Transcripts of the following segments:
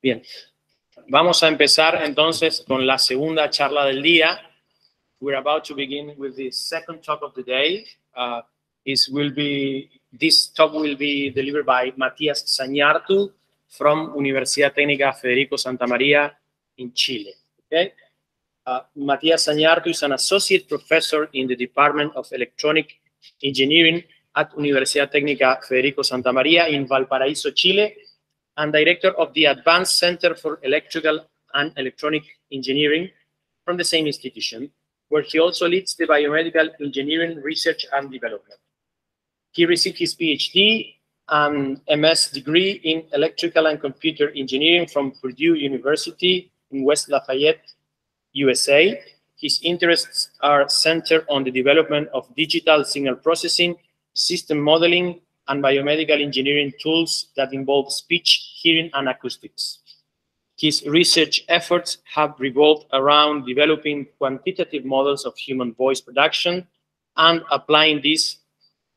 Bien. Vamos a empezar entonces con la segunda charla del día. We're about to begin with the second talk of the day. Uh, will be this talk will be delivered by Matías Sañartu from Universidad Técnica Federico Santa María in Chile. Okay. Uh, Matías Sañartu is an associate professor in the Department of Electronic Engineering at Universidad Técnica Federico Santa María in Valparaíso, Chile, and director of the Advanced Center for Electrical and Electronic Engineering from the same institution, where he also leads the biomedical engineering research and development. He received his PhD and MS degree in electrical and computer engineering from Purdue University in West Lafayette, USA. His interests are centered on the development of digital signal processing, system modeling, and biomedical engineering tools that involve speech, hearing, and acoustics. His research efforts have revolved around developing quantitative models of human voice production and applying these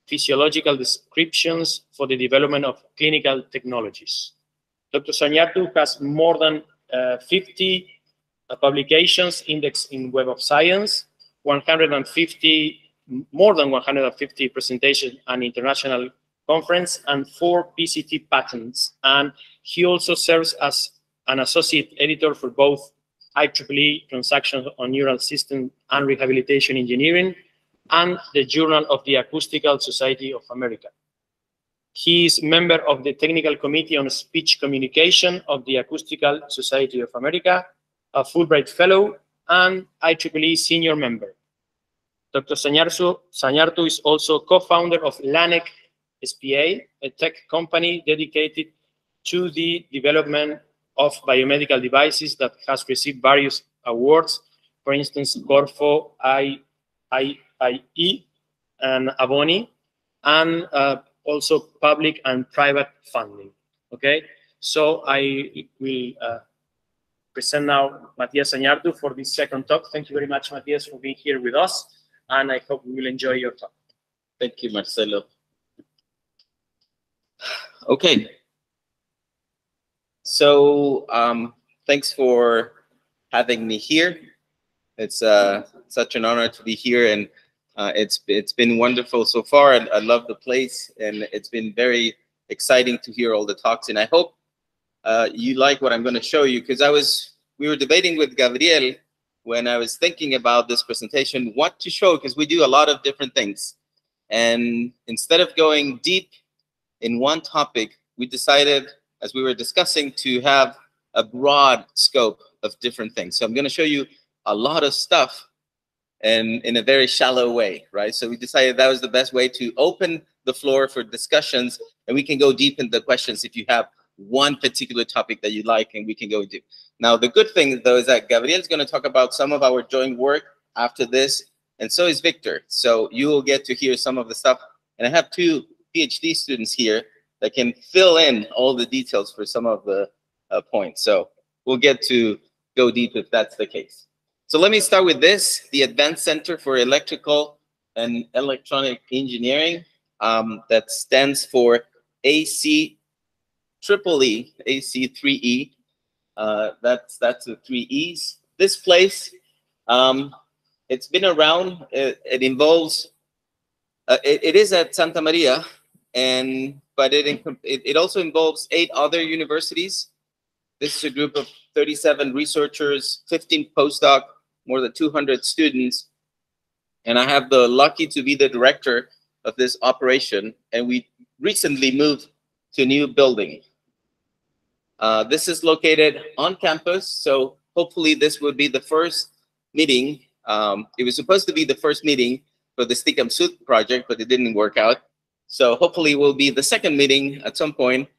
physiological descriptions for the development of clinical technologies. Dr. Zañartu has more than uh, 50 uh, publications indexed in Web of Science, 150, more than 150 presentations and international conference, and four PCT patents. And he also serves as an associate editor for both IEEE Transactions on Neural System and Rehabilitation Engineering and the Journal of the Acoustical Society of America. He is member of the Technical Committee on Speech Communication of the Acoustical Society of America, a Fulbright Fellow, and IEEE Senior Member. Dr. Zañartu is also co-founder of Lanek SPA, a tech company dedicated to the development of biomedical devices that has received various awards, for instance, Corfo, I, I, IE, and Avoni, and uh, also public and private funding. Okay, so I will uh, present now Matias Zañartu for this second talk. Thank you very much, Matias, for being here with us, and I hope you will enjoy your talk. Thank you, Marcelo. Okay. So um, thanks for having me here. It's uh, such an honor to be here, and uh, it's it's been wonderful so far. I, I, love the place, and it's been very exciting to hear all the talks. And I hope uh, you like what I'm going to show you, because I was we were debating with Gabriel when I was thinking about this presentation what to show, because we do a lot of different things. And instead of going deep in one topic, we decided, as we were discussing, to have a broad scope of different things. So I'm going to show you a lot of stuff and in a very shallow way, right? So we decided that was the best way to open the floor for discussions, and we can go deep into the questions if you have one particular topic that you like, and we can go deep. Now, the good thing, though, is that Gabriel is going to talk about some of our joint work after this, and so is Victor. So you will get to hear some of the stuff. And I have two PhD students here that can fill in all the details for some of the uh, points. So we'll get to go deep if that's the case. So let me start with this, the Advanced Center for Electrical and Electronic Engineering um, that stands for AC triple E, AC3E. Uh, that's, that's the three E's. This place, um, it's been around. It, it involves, uh, it, it is at Santa Maria, and but it, it, it also involves eight other universities. This is a group of 37 researchers, 15 postdoc, more than 200 students. And I have the lucky to be the director of this operation. And we recently moved to a new building. Uh, this is located on campus. So hopefully this will be the first meeting. Um, it was supposed to be the first meeting for the STIC-AmSud project, but it didn't work out. So hopefully will be the second meeting at some point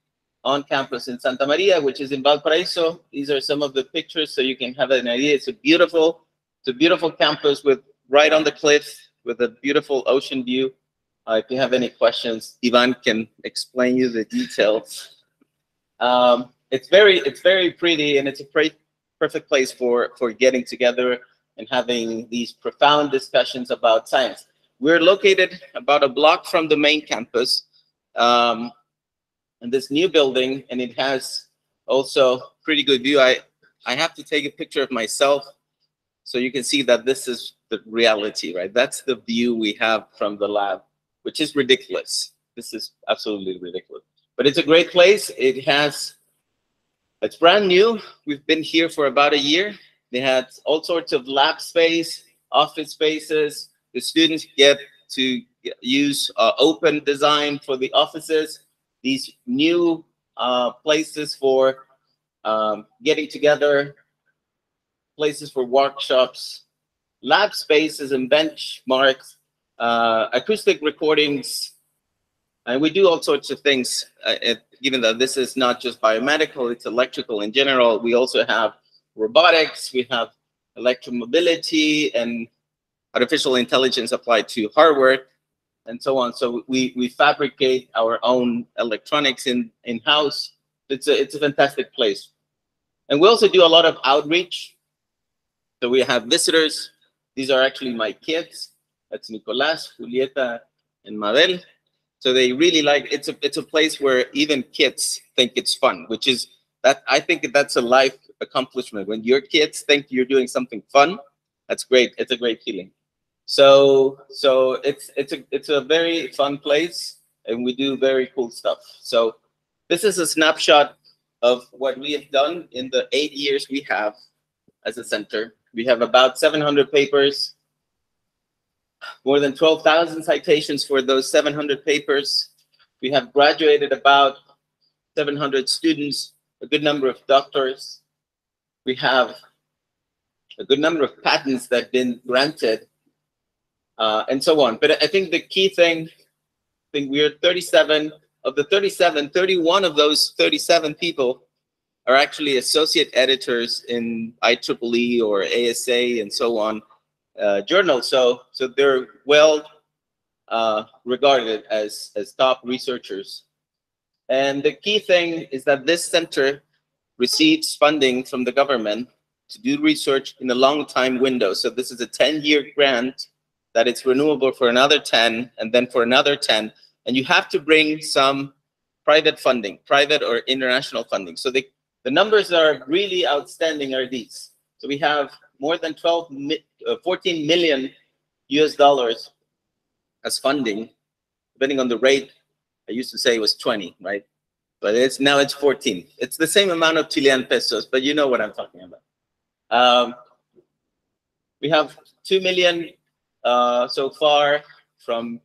on campus in Santa Maria, which is in Valparaiso. These are some of the pictures so you can have an idea. It's a beautiful, it's a beautiful campus with right on the cliff with a beautiful ocean view. Uh, if you have any questions, Ivan can explain you the details. Um, it's very, it's very pretty and it's a perfect place for, for getting together and having these profound discussions about science. We're located about a block from the main campus. Um, in this new building, and it has also pretty good view. I I have to take a picture of myself so you can see that this is the reality, right? That's the view we have from the lab, which is ridiculous. This is absolutely ridiculous. But it's a great place. It has, it's brand new. We've been here for about a year. They had all sorts of lab space, office spaces. The students get to use uh, open design for the offices. These new uh, places for um, getting together, places for workshops, lab spaces and benchmarks, uh, acoustic recordings, and we do all sorts of things. Uh, it, given that this is not just biomedical, it's electrical in general. We also have robotics, we have electromobility and artificial intelligence applied to hardware and so on. So we, we fabricate our own electronics in, in-house. It's a, it's a fantastic place. And we also do a lot of outreach. So we have visitors. These are actually my kids. That's Nicolas, Julieta, and Madel. So they really like it's a it's a place where even kids think it's fun, which is that I think that's a life accomplishment. When your kids think you're doing something fun, that's great. It's a great feeling. So so it's it's a it's a very fun place and we do very cool stuff. So this is a snapshot of what we have done in the eight years we have as a center. We have about 700 papers more than 12,000 citations for those 700 papers. We have graduated about 700 students, a good number of doctors. We have a good number of patents that have been granted, uh, and so on. But I think the key thing, I think we're 37, of the 37, 31 of those 37 people are actually associate editors in IEEE or ASA and so on uh, journals. So, so they're well uh, regarded as, as top researchers. And the key thing is that this center receives funding from the government to do research in a long time window. So this is a 10 year grant that it's renewable for another 10 and then for another 10. And you have to bring some private funding, private or international funding. So the, the numbers that are really outstanding are these. So we have more than 12, uh, 14 million US dollars as funding, depending on the rate. I used to say it was 20, right? But it's now it's 14. It's the same amount of Chilean pesos, but you know what I'm talking about. Um, we have 2 million so far from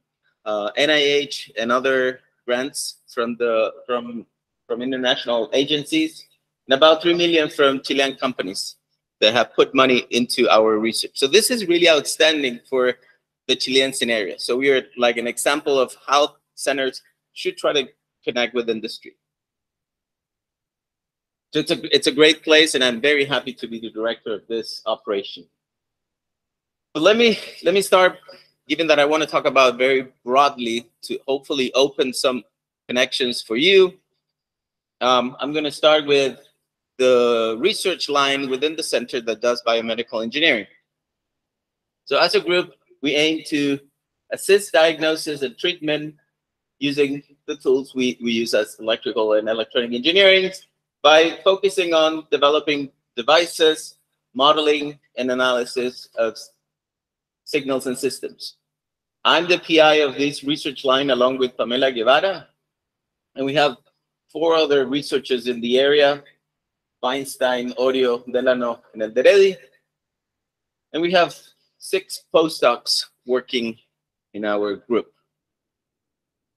uh, NIH and other grants from the from from international agencies, and about 3 million from Chilean companies that have put money into our research. So this is really outstanding for the Chilean scenario. So we are like an example of how centers should try to connect with industry. So it's a, it's a great place and I'm very happy to be the director of this operation. Let me, let me start, given that I want to talk about very broadly to hopefully open some connections for you. Um, I'm going to start with the research line within the center that does biomedical engineering. So as a group, we aim to assist diagnosis and treatment using the tools we, we use as electrical and electronic engineering by focusing on developing devices, modeling, and analysis of signals and systems. I'm the PI of this research line along with Pamela Guevara, and we have four other researchers in the area Weinstein, Orio, Delano, and El-Deredy. And we have six postdocs working in our group.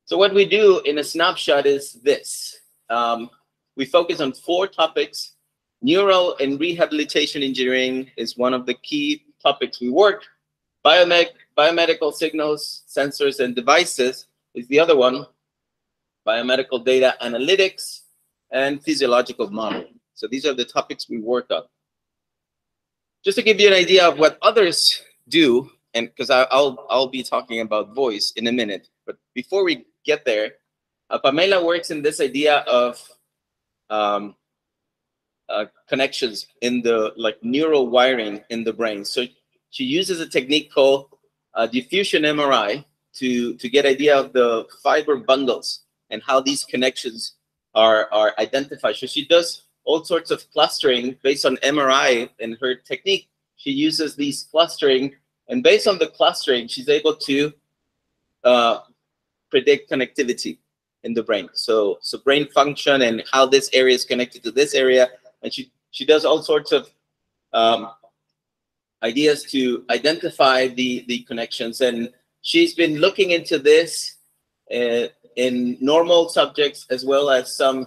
So what we do in a snapshot is this. Um, we focus on four topics. Neural and rehabilitation engineering is one of the key topics we work. Biomed biomedical signals, sensors, and devices is the other one. Biomedical data analytics and physiological modeling. So these are the topics we work on. Just to give you an idea of what others do, and because I'll I'll be talking about voice in a minute, but before we get there, uh, Pamela works in this idea of um, uh, connections in the like neural wiring in the brain. So she uses a technique called uh, diffusion MRI to to get idea of the fiber bundles and how these connections are, are identified. So she does all sorts of clustering based on MRI and her technique. She uses these clustering and based on the clustering, she's able to uh, predict connectivity in the brain. So, so brain function and how this area is connected to this area. And she, she does all sorts of um, ideas to identify the, the connections. And she's been looking into this uh, in normal subjects as well as some,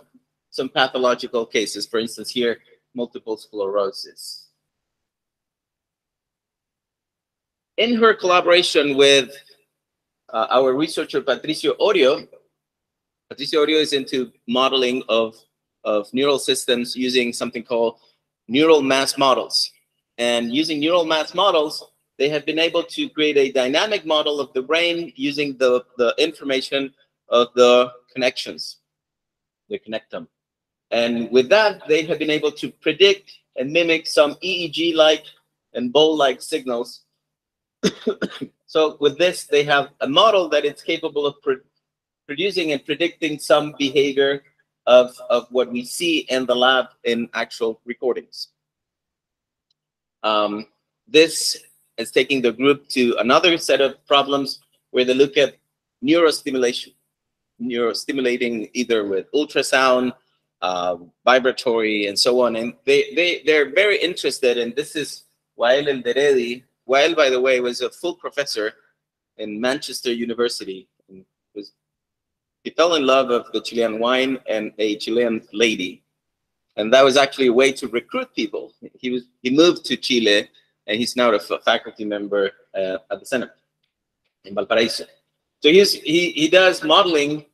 some pathological cases. For instance, here, multiple sclerosis. In her collaboration with uh, our researcher, Patricio Orio, Patricio Orio is into modeling of, of neural systems using something called neural mass models. And using neural mass models, they have been able to create a dynamic model of the brain using the, the information of the connections, the connectome. And with that, they have been able to predict and mimic some EEG-like and BOLD-like signals. so with this, they have a model that is capable of pro producing and predicting some behavior of, of what we see in the lab in actual recordings. Um, this is taking the group to another set of problems where they look at neurostimulation, neurostimulating either with ultrasound, uh, vibratory, and so on. And they, they, they're very interested, and this is Wael El-Deredy. Wael, by the way, was a full professor in Manchester University. And he fell in love with the Chilean wine and a Chilean lady and that was actually a way to recruit people. He was he moved to Chile, and he's now a faculty member uh, at the center in Valparaiso. So he's, he he does modeling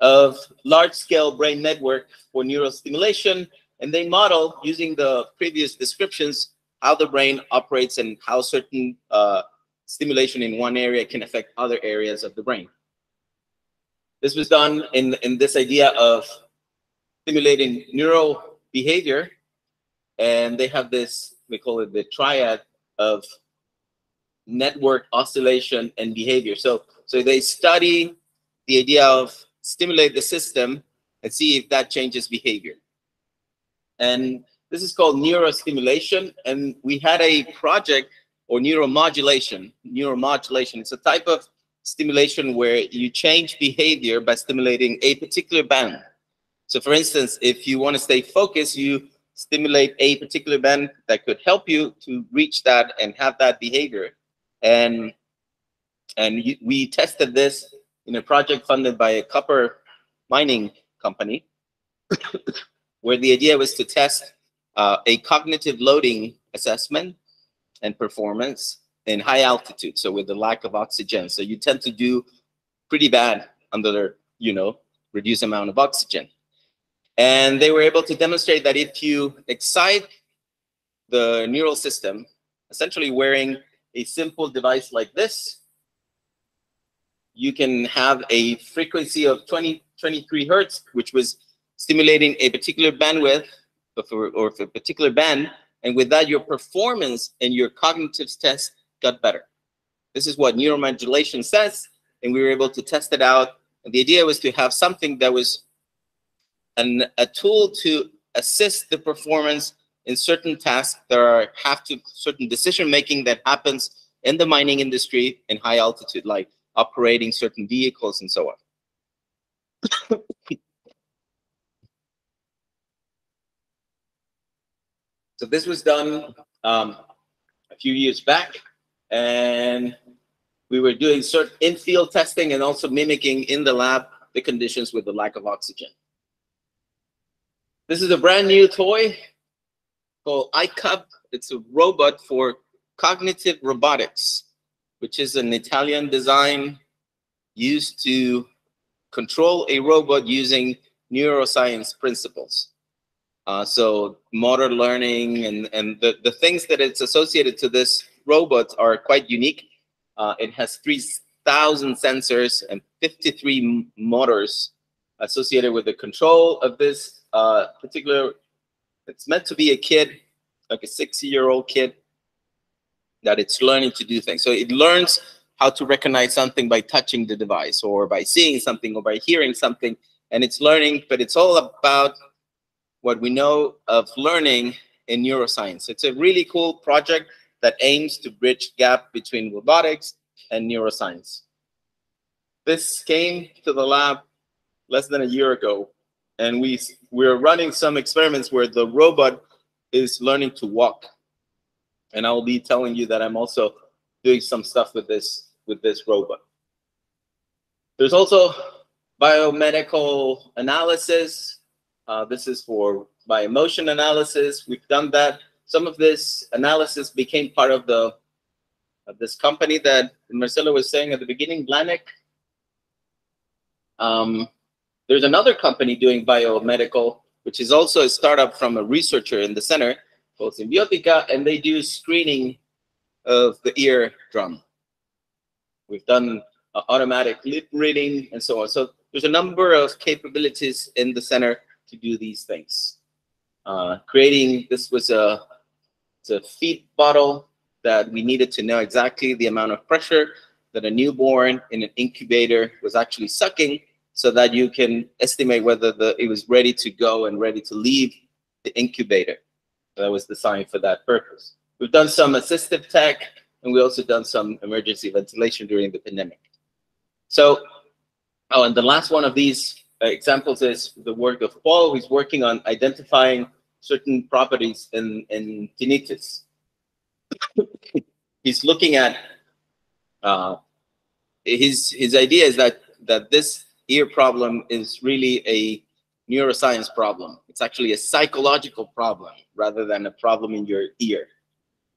of large-scale brain network for neurostimulation, and they model using the previous descriptions how the brain operates and how certain uh, stimulation in one area can affect other areas of the brain. This was done in, in this idea of stimulating neural behavior. And they have this, we call it the triad of network oscillation and behavior. So, so they study the idea of stimulate the system and see if that changes behavior. And this is called neurostimulation. And we had a project or neuromodulation. Neuromodulation, it's a type of stimulation where you change behavior by stimulating a particular band. So for instance, if you want to stay focused, you stimulate a particular band that could help you to reach that and have that behavior. And and we tested this in a project funded by a copper mining company, where the idea was to test uh, a cognitive loading assessment and performance in high altitude, so with the lack of oxygen. So you tend to do pretty bad under, you know, reduced amount of oxygen. And they were able to demonstrate that if you excite the neural system, essentially wearing a simple device like this, you can have a frequency of 20, 23 hertz, which was stimulating a particular bandwidth or, a particular band. And with that, your performance and your cognitive test got better. This is what neuromodulation says, and we were able to test it out. And the idea was to have something that was an, a tool to assist the performance in certain tasks that are have to certain decision making that happens in the mining industry in high altitude, like operating certain vehicles and so on. so this was done um, a few years back, and we were doing certain in-field testing and also mimicking in the lab the conditions with the lack of oxygen. This is a brand new toy called iCub. It's a robot for cognitive robotics, which is an Italian design used to control a robot using neuroscience principles. Uh, so motor learning and, and the, the things that it's associated to this robot are quite unique. Uh, it has 3,000 sensors and 53 motors associated with the control of this uh, particular, it's meant to be a kid, like a six-year-old kid, that it's learning to do things. So it learns how to recognize something by touching the device or by seeing something or by hearing something. and it's learning, but it's all about what we know of learning in neuroscience. It's a really cool project that aims to bridge gap between robotics and neuroscience. This came to the lab less than a year ago, and we we're running some experiments where the robot is learning to walk. And I'll be telling you that I'm also doing some stuff with this with this robot. There's also biomedical analysis. Uh, this is for biomotion analysis. We've done that. Some of this analysis became part of the of this company that Marcelo was saying at the beginning, Lanek. Um, there's another company doing biomedical, which is also a startup from a researcher in the center called Symbiotica, and they do screening of the eardrum. We've done uh, automatic lip reading and so on. So there's a number of capabilities in the center to do these things. Uh, creating, this was a, it's a feed bottle that we needed to know exactly the amount of pressure that a newborn in an incubator was actually sucking so that you can estimate whether the, it was ready to go and ready to leave the incubator. That was designed for that purpose. We've done some assistive tech, and we also done some emergency ventilation during the pandemic. So, oh, and the last one of these uh, examples is the work of Paul, who's working on identifying certain properties in, in tinnitus. He's looking at uh, his his idea is that that this ear problem is really a neuroscience problem. It's actually a psychological problem rather than a problem in your ear.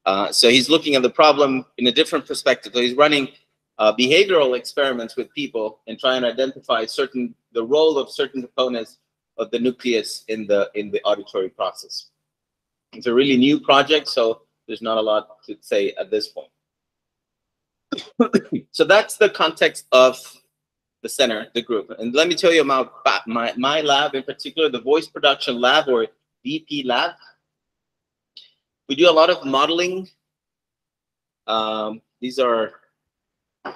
Uh, so he's looking at the problem in a different perspective. So he's running uh, behavioral experiments with people and trying to identify certain the role of certain components of the nucleus in the in the auditory process. It's a really new project, so there's not a lot to say at this point. so that's the context of the center, the group. And let me tell you about my, my lab in particular, the voice production lab or VP lab. We do a lot of modeling. Um, these are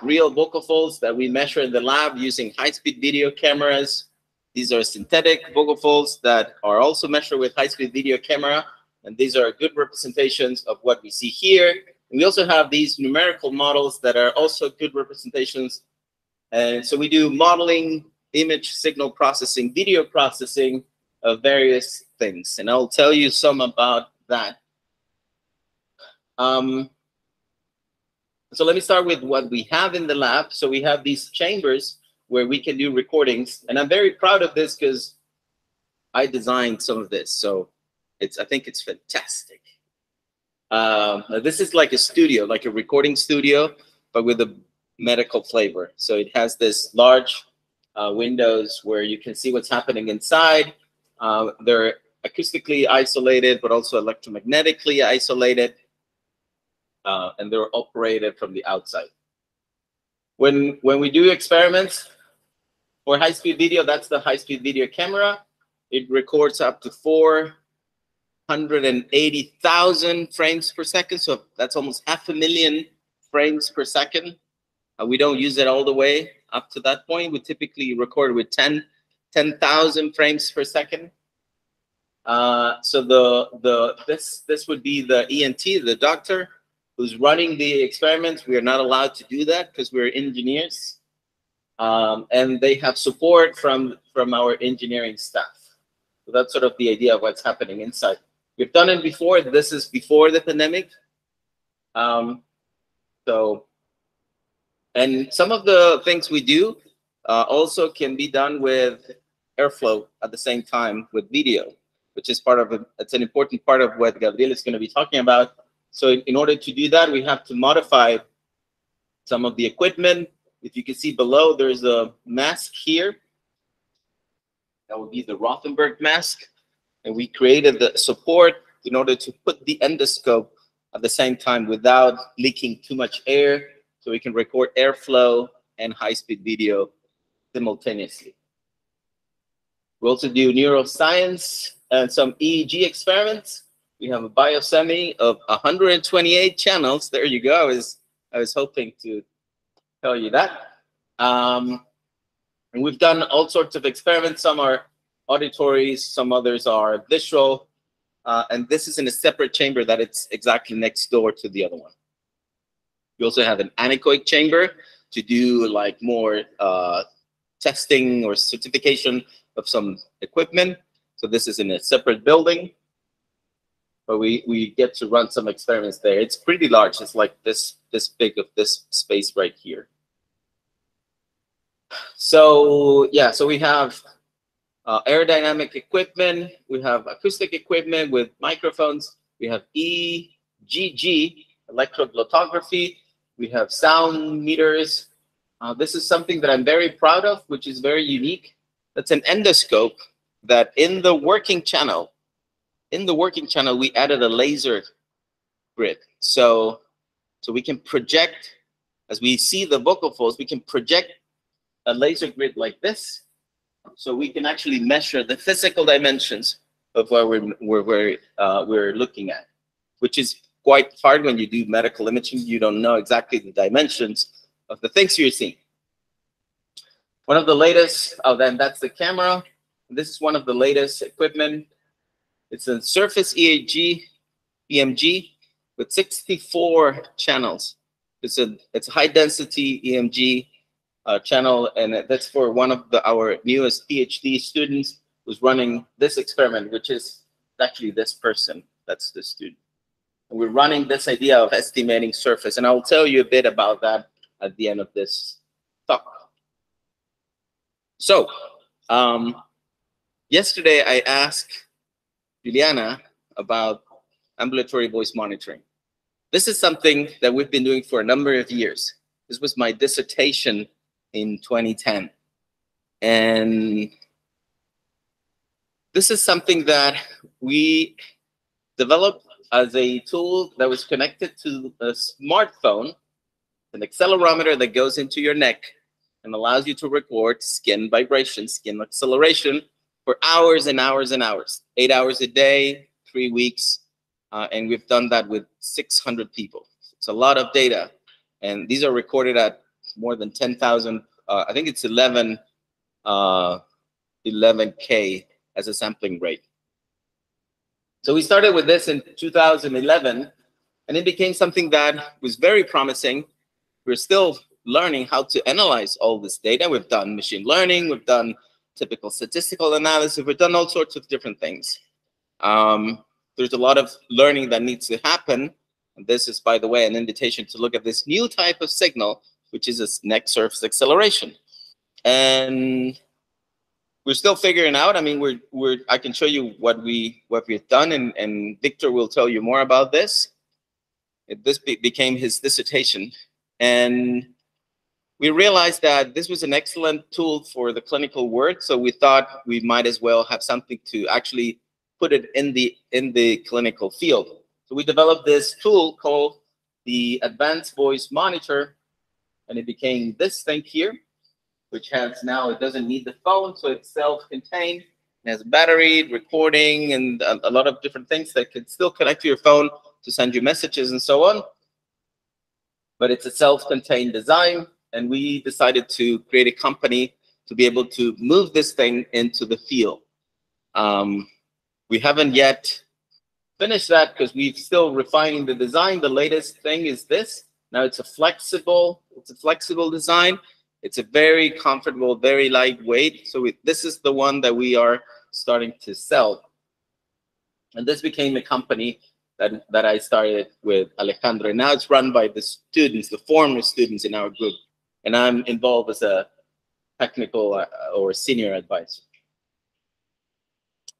real vocal folds that we measure in the lab using high-speed video cameras. These are synthetic vocal folds that are also measured with high-speed video camera. And these are good representations of what we see here. And we also have these numerical models that are also good representations. And so we do modeling, image signal processing, video processing of various things. And I'll tell you some about that. Um, so let me start with what we have in the lab. So we have these chambers where we can do recordings. And I'm very proud of this because I designed some of this. So it's I think it's fantastic. Um, this is like a studio, like a recording studio, but with a medical flavor. So it has this large uh, windows where you can see what's happening inside. Uh, they're acoustically isolated, but also electromagnetically isolated uh, and they're operated from the outside. When, when we do experiments for high-speed video, that's the high-speed video camera. It records up to 480,000 frames per second. So that's almost half a million frames per second. Uh, we don't use it all the way up to that point. We typically record with 10 10,000 frames per second. Uh, so the the this this would be the ENT, the doctor who's running the experiments. We are not allowed to do that because we're engineers. Um, and they have support from, from our engineering staff. So that's sort of the idea of what's happening inside. We've done it before. This is before the pandemic. Um, so, and some of the things we do uh, also can be done with airflow at the same time with video, which is part of, a, it's an important part of what Gabriel is going to be talking about so in order to do that, we have to modify some of the equipment. If you can see below, there's a mask here. That would be the Rothenberg mask. And we created the support in order to put the endoscope at the same time without leaking too much air so we can record airflow and high-speed video simultaneously. We also do neuroscience and some EEG experiments. We have a biosemi of 128 channels. There you go. I was, I was hoping to tell you that. Um, And we've done all sorts of experiments. Some are auditory, some others are visual. Uh, and this is in a separate chamber that it's exactly next door to the other one. We also have an anechoic chamber to do like more uh, testing or certification of some equipment. So this is in a separate building, but we, we get to run some experiments there. It's pretty large. It's like this, this big of this space right here. So yeah, so we have uh, aerodynamic equipment, we have acoustic equipment with microphones, we have EGG, electroglottography, we have sound meters. Uh, this is something that I'm very proud of, which is very unique. That's an endoscope that in the working channel, in the working channel, we added a laser grid. So, so we can project, as we see the vocal folds, we can project a laser grid like this so we can actually measure the physical dimensions of where we're, where we're, uh, we're looking at, which is quite hard when you do medical imaging. You don't know exactly the dimensions of the things you're seeing. One of the latest, oh, then that's the camera. This is one of the latest equipment. It's a Surface EAG, EMG with 64 channels. It's a, it's a high density EMG uh, channel, and that's for one of the, our newest PhD students who's running this experiment, which is actually this person. That's the student. We're running this idea of estimating surface, and I'll tell you a bit about that at the end of this talk. So, um, yesterday I asked Juliana about ambulatory voice monitoring. This is something that we've been doing for a number of years. This was my dissertation in 2010. And this is something that we developed as a tool that was connected to a smartphone, an accelerometer that goes into your neck and allows you to record skin vibration, skin acceleration for hours and hours and hours, eight hours a day, three weeks. Uh, and we've done that with 600 people. It's a lot of data. And these are recorded at more than 10,000, uh, I think it's 11, uh, 11K as a sampling rate. So we started with this in 2011, and it became something that was very promising. We're still learning how to analyze all this data. We've done machine learning, we've done typical statistical analysis, we've done all sorts of different things. Um, there's a lot of learning that needs to happen. And this is, by the way, an invitation to look at this new type of signal which is a neck surface acceleration. And we're still figuring out. I mean, we're we're I can show you what we what we've done, and and Victor will tell you more about this. This be, became his dissertation, and we realized that this was an excellent tool for the clinical work. So we thought we might as well have something to actually put it in the in the clinical field. So we developed this tool called the Advanced Voice Monitor, and it became this thing here, which has now, it doesn't need the phone, so it's self-contained. It has battery, recording, and a, a lot of different things that can still connect to your phone to send you messages and so on. But it's a self-contained design, and we decided to create a company to be able to move this thing into the field. Um, we haven't yet finished that because we're still refining the design. The latest thing is this. Now it's a flexible, it's a flexible design. It's a very comfortable, very lightweight. So this is the one that we are starting to sell. And this became a company that, that I started with Alejandro. And now it's run by the students, the former students in our group. And I'm involved as a technical uh, or senior advisor.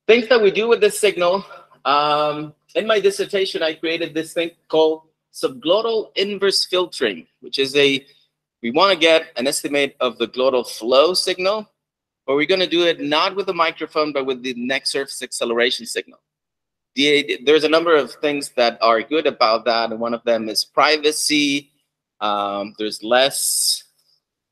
Things that we do with this signal. Um, in my dissertation, I created this thing called subglottal inverse filtering, which is a, we want to get an estimate of the glottal flow signal, but we're going to do it not with the microphone, but with the neck surface acceleration signal. The, there's a number of things that are good about that, and one of them is privacy. Um, there's less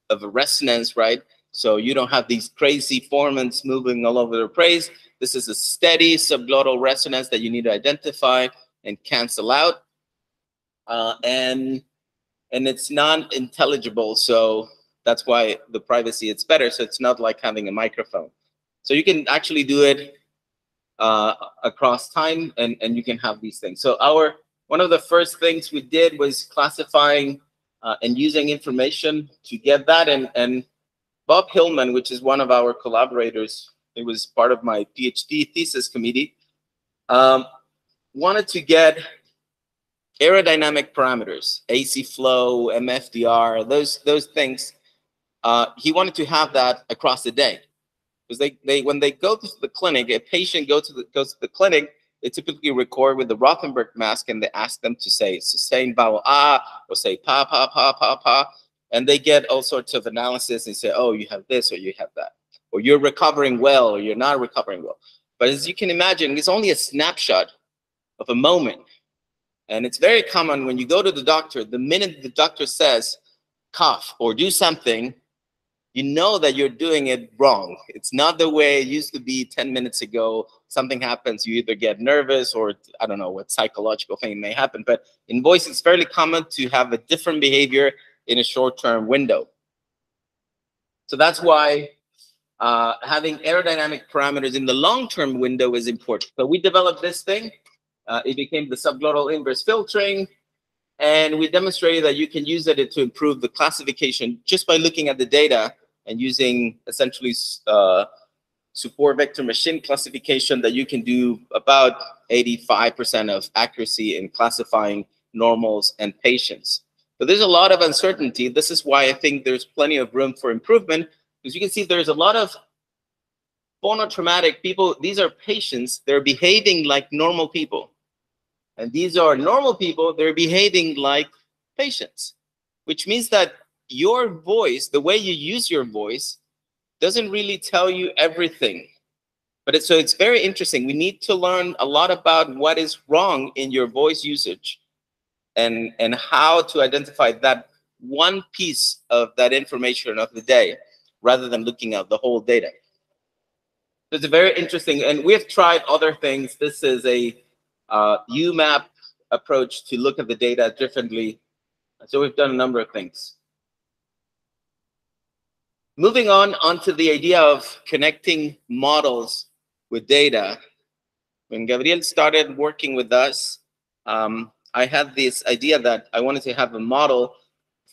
of a resonance, right? So you don't have these crazy formants moving all over the place. This is a steady subglottal resonance that you need to identify and cancel out uh, and and it's non-intelligible. So that's why the privacy it's better. So it's not like having a microphone. So you can actually do it uh, across time, and and you can have these things. So our one of the first things we did was classifying uh, and using information to get that. And and Bob Hillman, which is one of our collaborators, it was part of my PhD thesis committee, um, wanted to get aerodynamic parameters, AC flow, MFDR, those those things. Uh, he wanted to have that across the day, because they they when they go to the clinic, a patient go to the goes to the clinic, they typically record with the Rothenberg mask, and they ask them to say sustained vowel ah or say pa pa pa pa pa, and they get all sorts of analysis and say, oh, you have this or you have that, or you're recovering well or you're not recovering well. But as you can imagine, it's only a snapshot of a moment and it's very common when you go to the doctor, the minute the doctor says cough or do something, you know that you're doing it wrong. It's not the way it used to be 10 minutes ago. Something happens, you either get nervous or I don't know what psychological thing may happen. But in voice, it's fairly common to have a different behavior in a short-term window. So that's why uh, having aerodynamic parameters in the long-term window is important. So we developed this thing uh, it became the subglottal inverse filtering. And we demonstrated that you can use it to improve the classification just by looking at the data and using essentially uh, support vector machine classification that you can do about 85% of accuracy in classifying normals and patients. But there's a lot of uncertainty. This is why I think there's plenty of room for improvement because you can see there's a lot of phonotraumatic people. These are patients. They're behaving like normal people. And these are normal people, they're behaving like patients, which means that your voice, the way you use your voice, doesn't really tell you everything. But it's, so it's very interesting. We need to learn a lot about what is wrong in your voice usage and, and how to identify that one piece of that information of the day rather than looking at the whole data. So It's very interesting, and we have tried other things. This is a uh, UMAP approach to look at the data differently. So we've done a number of things. Moving on onto the idea of connecting models with data. When Gabriel started working with us, um, I had this idea that I wanted to have a model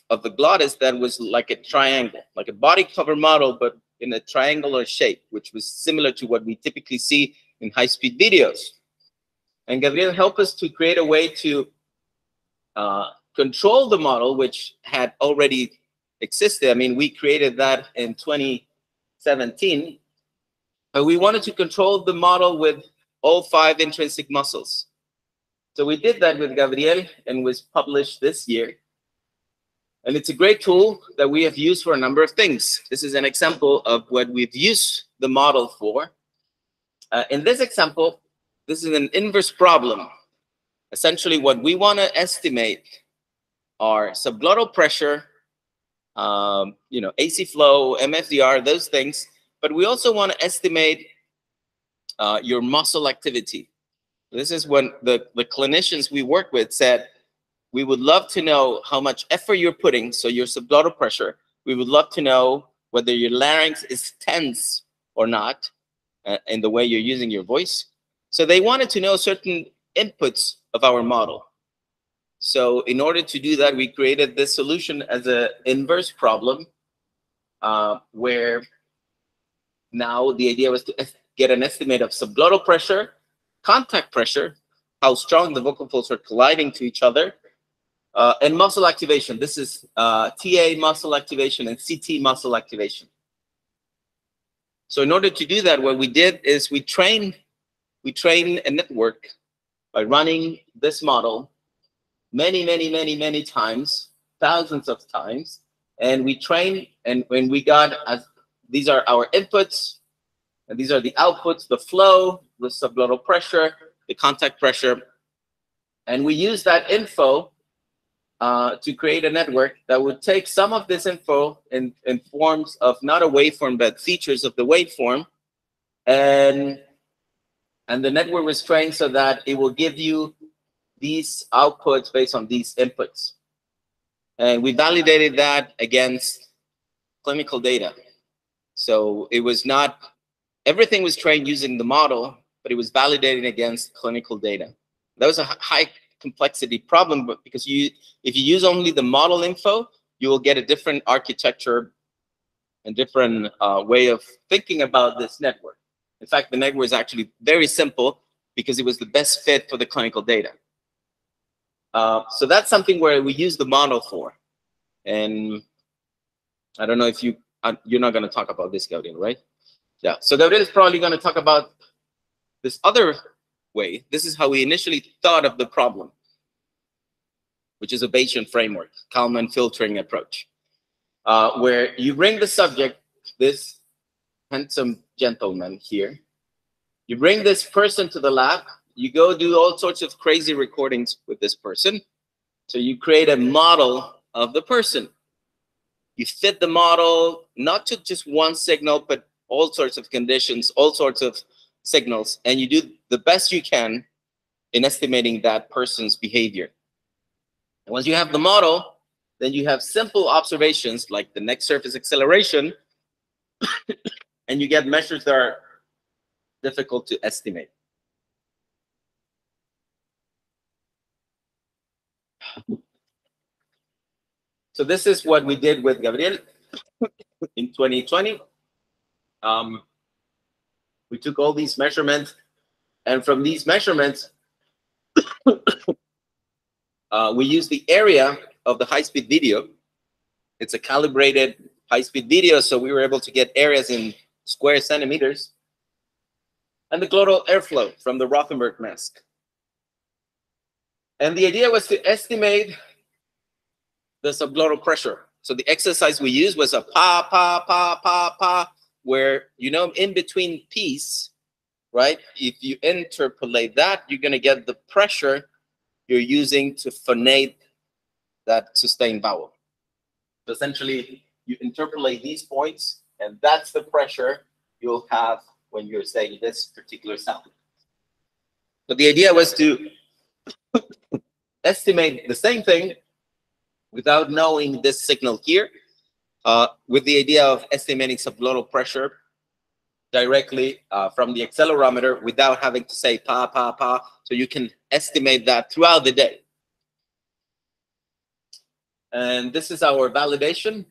of the glottis that was like a triangle, like a body cover model, but in a triangular shape, which was similar to what we typically see in high-speed videos. And Gabriel helped us to create a way to uh, control the model, which had already existed. I mean, we created that in 2017. But we wanted to control the model with all five intrinsic muscles. So we did that with Gabriel and was published this year. And it's a great tool that we have used for a number of things. This is an example of what we've used the model for. Uh, in this example, this is an inverse problem. Essentially, what we want to estimate are subglottal pressure, um, you know, AC flow, MFDR, those things. But we also want to estimate uh, your muscle activity. This is when the, the clinicians we work with said, we would love to know how much effort you're putting, so your subglottal pressure. We would love to know whether your larynx is tense or not uh, in the way you're using your voice. So they wanted to know certain inputs of our model. So in order to do that, we created this solution as an inverse problem uh, where now the idea was to get an estimate of subglottal pressure, contact pressure, how strong the vocal folds are colliding to each other, uh, and muscle activation. This is uh, TA muscle activation and CT muscle activation. So in order to do that, what we did is we trained we train a network by running this model many, many, many, many times, thousands of times. And we train, and when we got, as these are our inputs, and these are the outputs, the flow, the subglottal pressure, the contact pressure. And we use that info uh, to create a network that would take some of this info in, in forms of not a waveform, but features of the waveform, and and the network was trained so that it will give you these outputs based on these inputs. And we validated that against clinical data. So it was not, everything was trained using the model, but it was validated against clinical data. That was a high complexity problem, but because you, if you use only the model info, you will get a different architecture and different uh, way of thinking about this network. In fact, the network is actually very simple because it was the best fit for the clinical data. Uh, so that's something where we use the model for. And I don't know if you, uh, you're not going to talk about this, Gabriel, right? Yeah. So Gabriel is probably going to talk about this other way. This is how we initially thought of the problem, which is a Bayesian framework, Kalman filtering approach, uh, where you bring the subject, this handsome gentleman here, you bring this person to the lab, you go do all sorts of crazy recordings with this person. So you create a model of the person. You fit the model, not to just one signal, but all sorts of conditions, all sorts of signals, and you do the best you can in estimating that person's behavior. And once you have the model, then you have simple observations like the neck surface acceleration, and you get measures that are difficult to estimate. So this is what we did with Gabriel in 2020. Um, we took all these measurements, and from these measurements, uh, we used the area of the high-speed video. It's a calibrated high-speed video, so we were able to get areas in square centimeters. And the glottal airflow from the Rothenberg mask. And the idea was to estimate the subglottal pressure. So the exercise we used was a pa, pa, pa, pa, pa, where, you know, in between piece, right? If you interpolate that, you're going to get the pressure you're using to phonate that sustained vowel. Essentially, you interpolate these points, and that's the pressure you'll have when you're saying this particular sound. So the idea was to estimate the same thing without knowing this signal here, uh, with the idea of estimating subglottal pressure directly uh, from the accelerometer without having to say pa, pa, pa. So you can estimate that throughout the day. And this is our validation.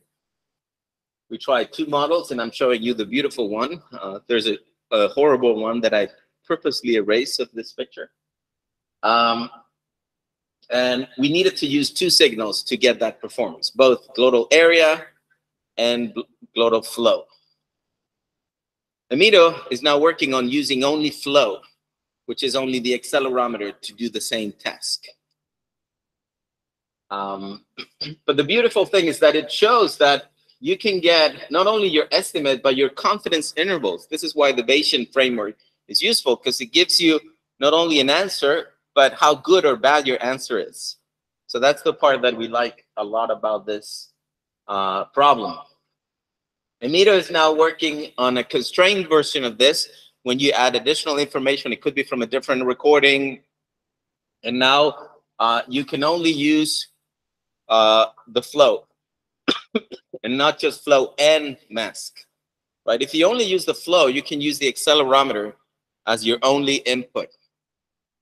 We tried two models, and I'm showing you the beautiful one. Uh, there's a, a, horrible one that I purposely erased of this picture. Um, and we needed to use two signals to get that performance, both glottal area and glottal flow. Emiro is now working on using only flow, which is only the accelerometer to do the same task. Um, but the beautiful thing is that it shows that you can get not only your estimate, but your confidence intervals. This is why the Bayesian framework is useful because it gives you not only an answer, but how good or bad your answer is. So that's the part that we like a lot about this uh, problem. Emiro is now working on a constrained version of this. When you add additional information, it could be from a different recording. And now uh, you can only use uh, the flow and not just flow and mask, right? If you only use the flow, you can use the accelerometer as your only input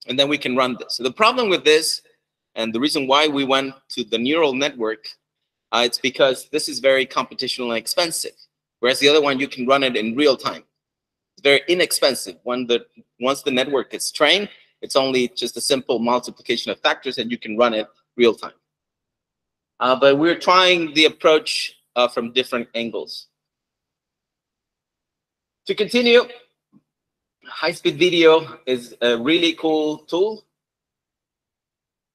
and then we can run this. So the problem with this, and the reason why we went to the neural network, uh, it's because this is very computational and expensive, whereas the other one, you can run it in real time. It's very inexpensive. When the, once the network is trained, it's only just a simple multiplication of factors and you can run it real time. Uh, but we're trying the approach uh, from different angles. To continue, high-speed video is a really cool tool.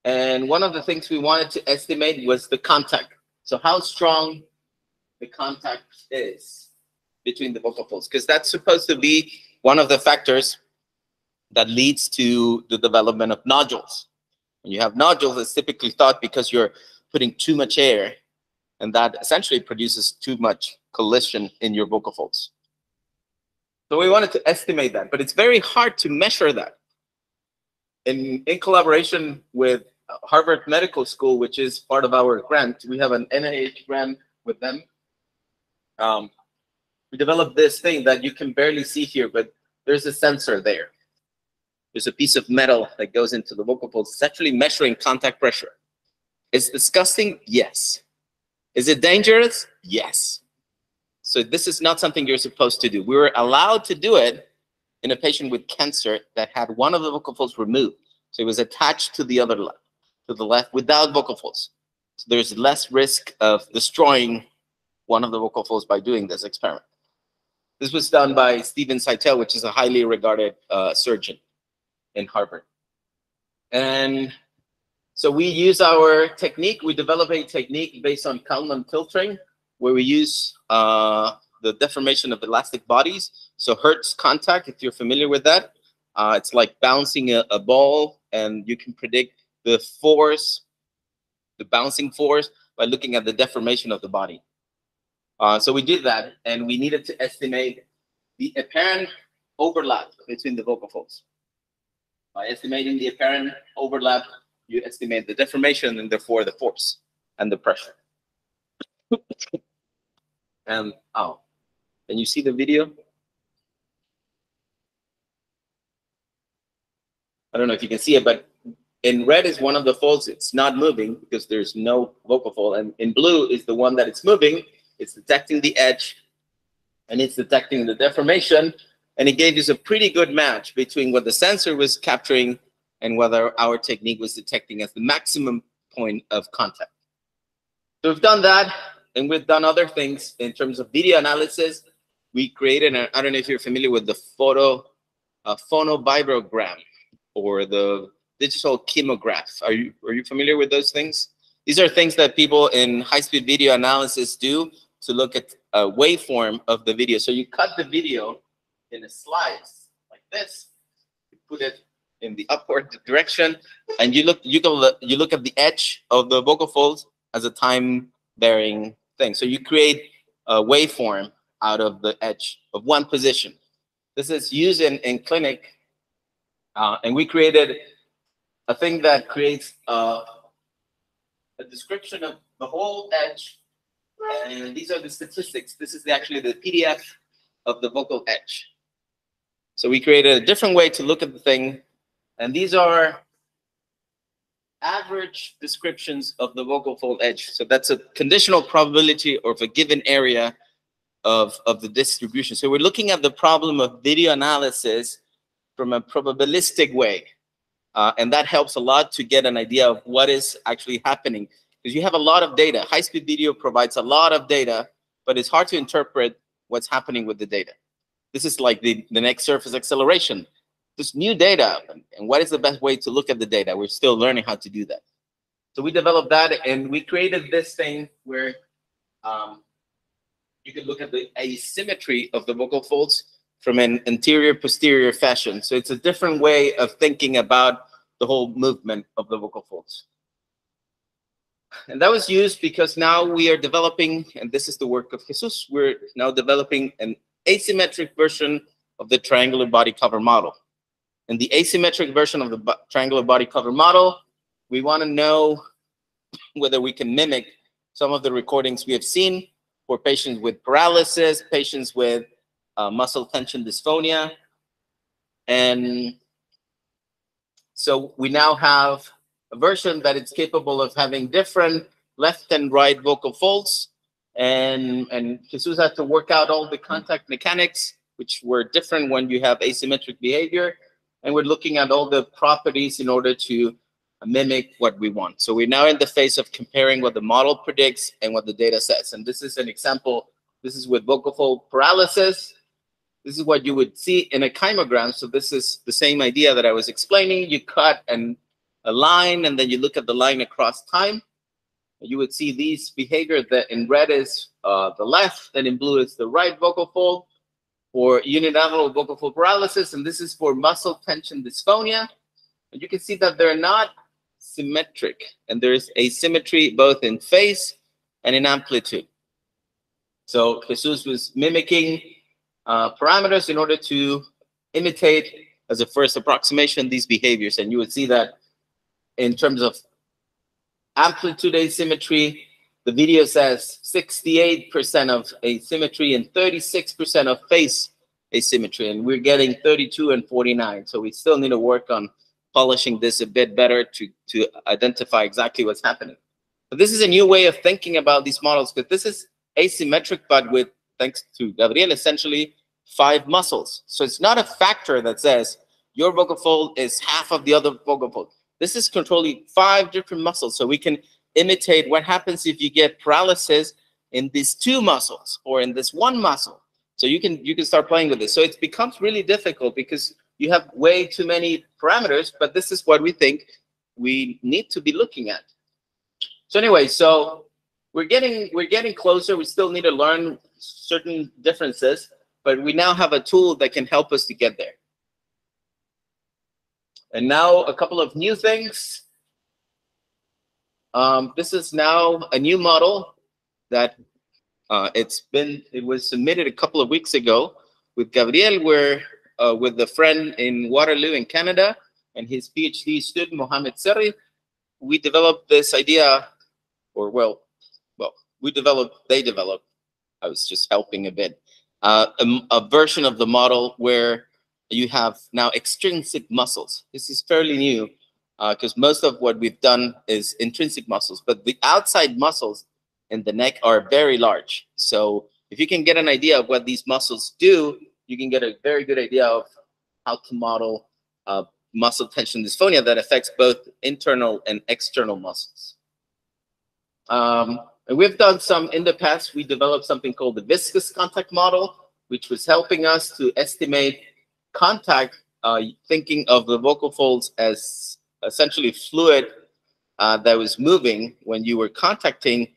And one of the things we wanted to estimate was the contact. So how strong the contact is between the vocal folds, because that's supposed to be one of the factors that leads to the development of nodules. When you have nodules, it's typically thought because you're putting too much air, and that essentially produces too much collision in your vocal folds. So we wanted to estimate that, but it's very hard to measure that. In, in collaboration with Harvard Medical School, which is part of our grant, we have an NIH grant with them. um, we developed this thing that you can barely see here, but there's a sensor there. There's a piece of metal that goes into the vocal folds. It's actually measuring contact pressure. It's disgusting? Yes. Is it dangerous? Yes. So this is not something you're supposed to do. We were allowed to do it in a patient with cancer that had one of the vocal folds removed. So it was attached to the other left, to the left without vocal folds. So there's less risk of destroying one of the vocal folds by doing this experiment. This was done by Steven Zeitels, which is a highly regarded uh, surgeon in Harvard. And so we use our technique, we develop a technique based on Kalman filtering, where we use uh, the deformation of elastic bodies. So Hertz contact, if you're familiar with that, uh, it's like bouncing a, a ball and you can predict the force, the bouncing force by looking at the deformation of the body. Uh, so we did that and we needed to estimate the apparent overlap between the vocal folds. By estimating the apparent overlap, you estimate the deformation and therefore the force and the pressure. and oh, can you see the video? I don't know if you can see it, but in red is one of the folds. It's not moving because there's no vocal fold. And in blue is the one that it's moving. It's detecting the edge and it's detecting the deformation. And it gave us a pretty good match between what the sensor was capturing and whether our technique was detecting as the maximum point of contact. So we've done that, and we've done other things in terms of video analysis. We created, an, I don't know if you're familiar with the photo, uh, phonovibrogram or the digital kymograph. Are you, are you familiar with those things? These are things that people in high-speed video analysis do to look at a waveform of the video. So you cut the video in a slice like this, you put it in the upward direction, and you look you go you look at the edge of the vocal folds as a time varying thing. So you create a waveform out of the edge of one position. This is used in, in clinic, uh, and we created a thing that creates uh, a description of the whole edge. And these are the statistics. This is the, actually the PDF of the vocal edge. So we created a different way to look at the thing. And these are average descriptions of the vocal fold edge. So that's a conditional probability of a given area of, of the distribution. So we're looking at the problem of video analysis from a probabilistic way. Uh, and that helps a lot to get an idea of what is actually happening. Because you have a lot of data. High-speed video provides a lot of data, but it's hard to interpret what's happening with the data. This is like the, the neck surface acceleration. This new data, and what is the best way to look at the data? We're still learning how to do that. So we developed that, and we created this thing where um, you can look at the asymmetry of the vocal folds from an anterior posterior fashion. So it's a different way of thinking about the whole movement of the vocal folds. And that was used because now we are developing, and this is the work of Jesus, we're now developing an asymmetric version of the triangular body cover model. In the asymmetric version of the triangular body cover model, we want to know whether we can mimic some of the recordings we have seen for patients with paralysis, patients with uh, muscle tension dysphonia. And so we now have a version that is capable of having different left and right vocal folds. And, and Jesus had to work out all the contact mechanics, which were different when you have asymmetric behavior. And we're looking at all the properties in order to mimic what we want. So we're now in the phase of comparing what the model predicts and what the data says. And this is an example. This is with vocal fold paralysis. This is what you would see in a kymogram. So this is the same idea that I was explaining. You cut and a line, and then you look at the line across time. You would see these behavior that in red is uh, the left, and in blue is the right vocal fold for unilateral vocal fold paralysis, and this is for muscle tension dysphonia. And you can see that they're not symmetric, and there's asymmetry both in phase and in amplitude. So Jesus was mimicking uh, parameters in order to imitate as a first approximation these behaviors. And you would see that in terms of amplitude asymmetry, the video says 68% of asymmetry and 36% of phase asymmetry, and we're getting 32 and 49. So we still need to work on polishing this a bit better to, to identify exactly what's happening. But this is a new way of thinking about these models because this is asymmetric, but with, thanks to Gabriel, essentially five muscles. So it's not a factor that says your vocal fold is half of the other vocal fold. This is controlling five different muscles. So we can imitate what happens if you get paralysis in these two muscles or in this one muscle. So you can you can start playing with this. So it becomes really difficult because you have way too many parameters, but this is what we think we need to be looking at. So anyway, so we're getting we're getting closer. We still need to learn certain differences, but we now have a tool that can help us to get there. And now a couple of new things. Um, this is now a new model that uh, it's been it was submitted a couple of weeks ago with Gabriel, where uh, with a friend in Waterloo in Canada and his PhD student Mohamed Serri, we developed this idea, or well, well, we developed, they developed. I was just helping a bit. Uh, a, a version of the model where you have now extrinsic muscles. This is fairly new because uh, most of what we've done is intrinsic muscles, but the outside muscles in the neck are very large. So if you can get an idea of what these muscles do, you can get a very good idea of how to model uh, muscle tension dysphonia that affects both internal and external muscles. Um, and we've done some in the past, we developed something called the viscous contact model, which was helping us to estimate contact, uh, thinking of the vocal folds as essentially fluid uh, that was moving when you were contacting,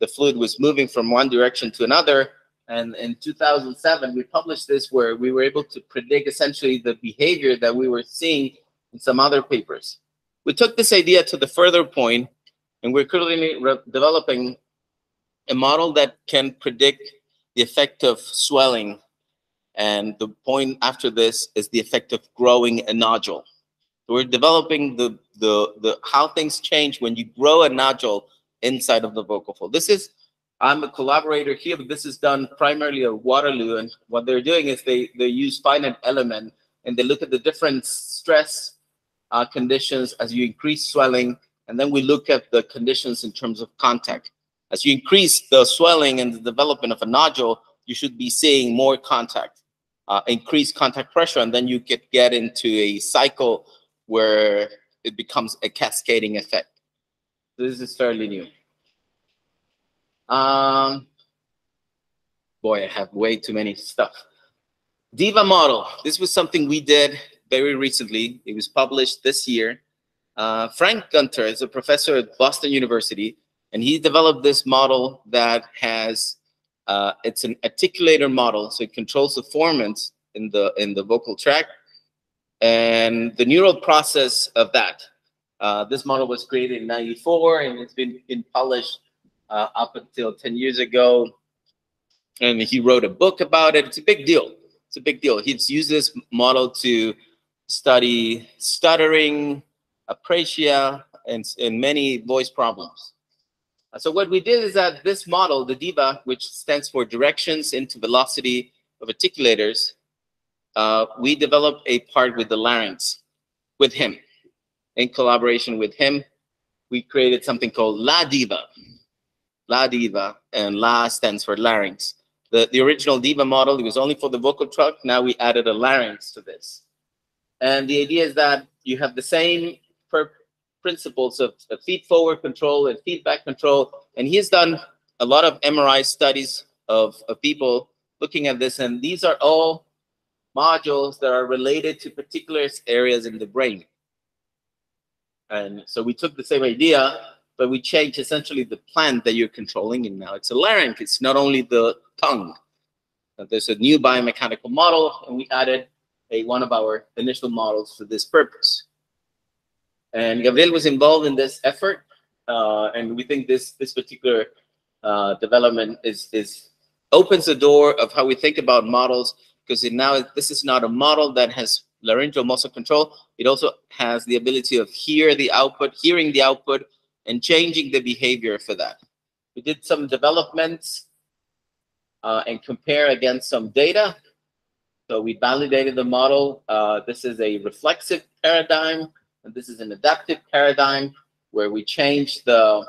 the fluid was moving from one direction to another. And in 2007, we published this where we were able to predict essentially the behavior that we were seeing in some other papers. We took this idea to the further point, and we're currently developing a model that can predict the effect of swelling. And the point after this is the effect of growing a nodule. We're developing the, the, the how things change when you grow a nodule inside of the vocal fold. This is, I'm a collaborator here, but this is done primarily at Waterloo. And what they're doing is they, they use finite element and they look at the different stress uh, conditions as you increase swelling. And then we look at the conditions in terms of contact. As you increase the swelling and the development of a nodule, you should be seeing more contact, uh, increased contact pressure, and then you get, get into a cycle where it becomes a cascading effect. This is fairly new. Um, boy, I have way too many stuff. DIVA model. This was something we did very recently. It was published this year. Uh, Frank Guenther is a professor at Boston University, and he developed this model that has, uh, it's an articulator model, so it controls the formants in the, in the vocal tract and the neural process of that. Uh, this model was created in 94 and it's been, been published uh, up until 10 years ago. And he wrote a book about it. It's a big deal. It's a big deal. He's used this model to study stuttering, apraxia, and, and many voice problems. Uh, so what we did is that this model, the DIVA, which stands for Directions into Velocity of Articulators, uh, we developed a part with the larynx with him. In collaboration with him, we created something called La Diva. La Diva, and La stands for larynx. The, the original Diva model, it was only for the vocal tract. Now we added a larynx to this. And the idea is that you have the same principles of, of feed forward control and feedback control. And he's done a lot of MRI studies of, of people looking at this. And these are all modules that are related to particular areas in the brain. And so we took the same idea, but we changed essentially the plant that you're controlling, and now it's a larynx. It's not only the tongue. There's a new biomechanical model, and we added a one of our initial models for this purpose. And Gabriel was involved in this effort, uh, and we think this this particular uh, development is is opens the door of how we think about models because now this is not a model that has laryngeal muscle control. It also has the ability of hear the output, hearing the output, and changing the behavior for that. we did some developments uh, and compare against some data. So we validated the model. Uh, this is a reflexive paradigm, and this is an adaptive paradigm where we change the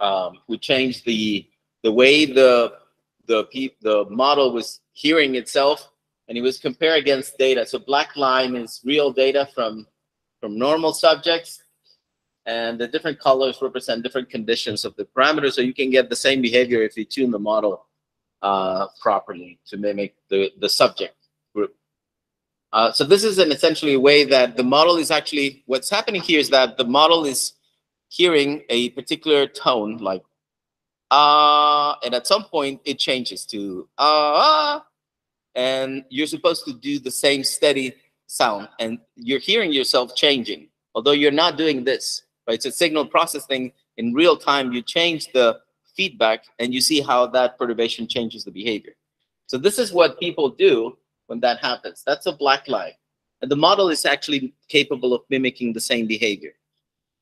um, we changed the the way the the the model was hearing itself, and it was compare against data. So black line is real data from from normal subjects, and the different colors represent different conditions of the parameters. So you can get the same behavior if you tune the model uh, properly to mimic the, the subject group. Uh, so this is an essentially a way that the model is actually, what's happening here is that the model is hearing a particular tone like uh, and at some point it changes to uh, and you're supposed to do the same steady sound and you're hearing yourself changing, although you're not doing this, right? It's a signal processing in real time. You change the feedback and you see how that perturbation changes the behavior. So this is what people do when that happens. That's a black line. And the model is actually capable of mimicking the same behavior.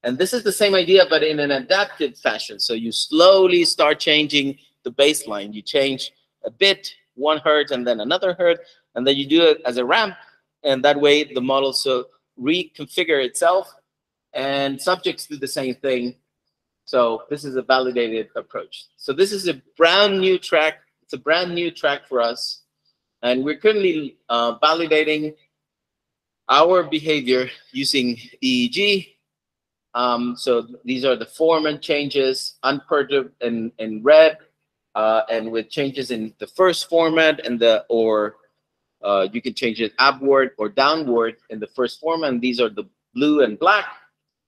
And this is the same idea, but in an adaptive fashion. So you slowly start changing the baseline. You change a bit, one hertz, and then another hertz, and then you do it as a ramp. And that way the model so reconfigure itself and subjects do the same thing so this is a validated approach. So this is a brand new track. It's a brand new track for us. And we're currently uh, validating our behavior using EEG. Um, so these are the formant changes, unperturbed in, in red, uh, and with changes in the first formant and the, or uh, you can change it upward or downward in the first formant. And these are the blue and black.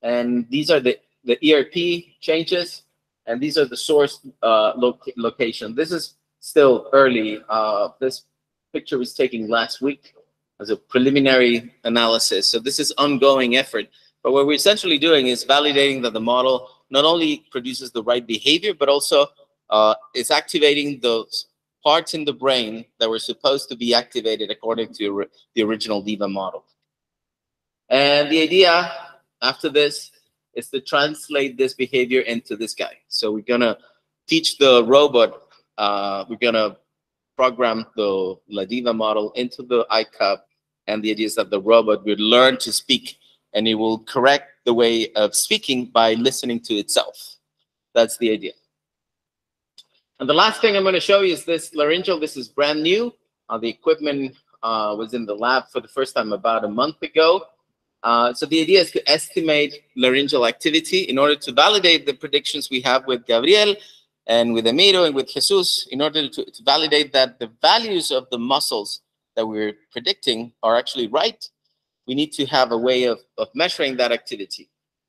And these are the the ERP changes, and these are the source uh, location. This is still early. Uh, this picture was taken last week as a preliminary analysis. So this is ongoing effort. But what we're essentially doing is validating that the model not only produces the right behavior, but also uh, is activating those parts in the brain that were supposed to be activated according to the original DIVA model. And the idea after this is to translate this behavior into this guy. So we're gonna teach the robot, uh, we're gonna program the LaDiva model into the iCub, and the idea is that the robot will learn to speak, and it will correct the way of speaking by listening to itself. That's the idea. And the last thing I'm going to show you is this laryngeal. This is brand new. Uh, the equipment uh, was in the lab for the first time about a month ago. Uh, so the idea is to estimate laryngeal activity in order to validate the predictions we have with Gabriel and with Emiro and with Jesus in order to, to validate that the values of the muscles that we're predicting are actually right. We need to have a way of, of measuring that activity.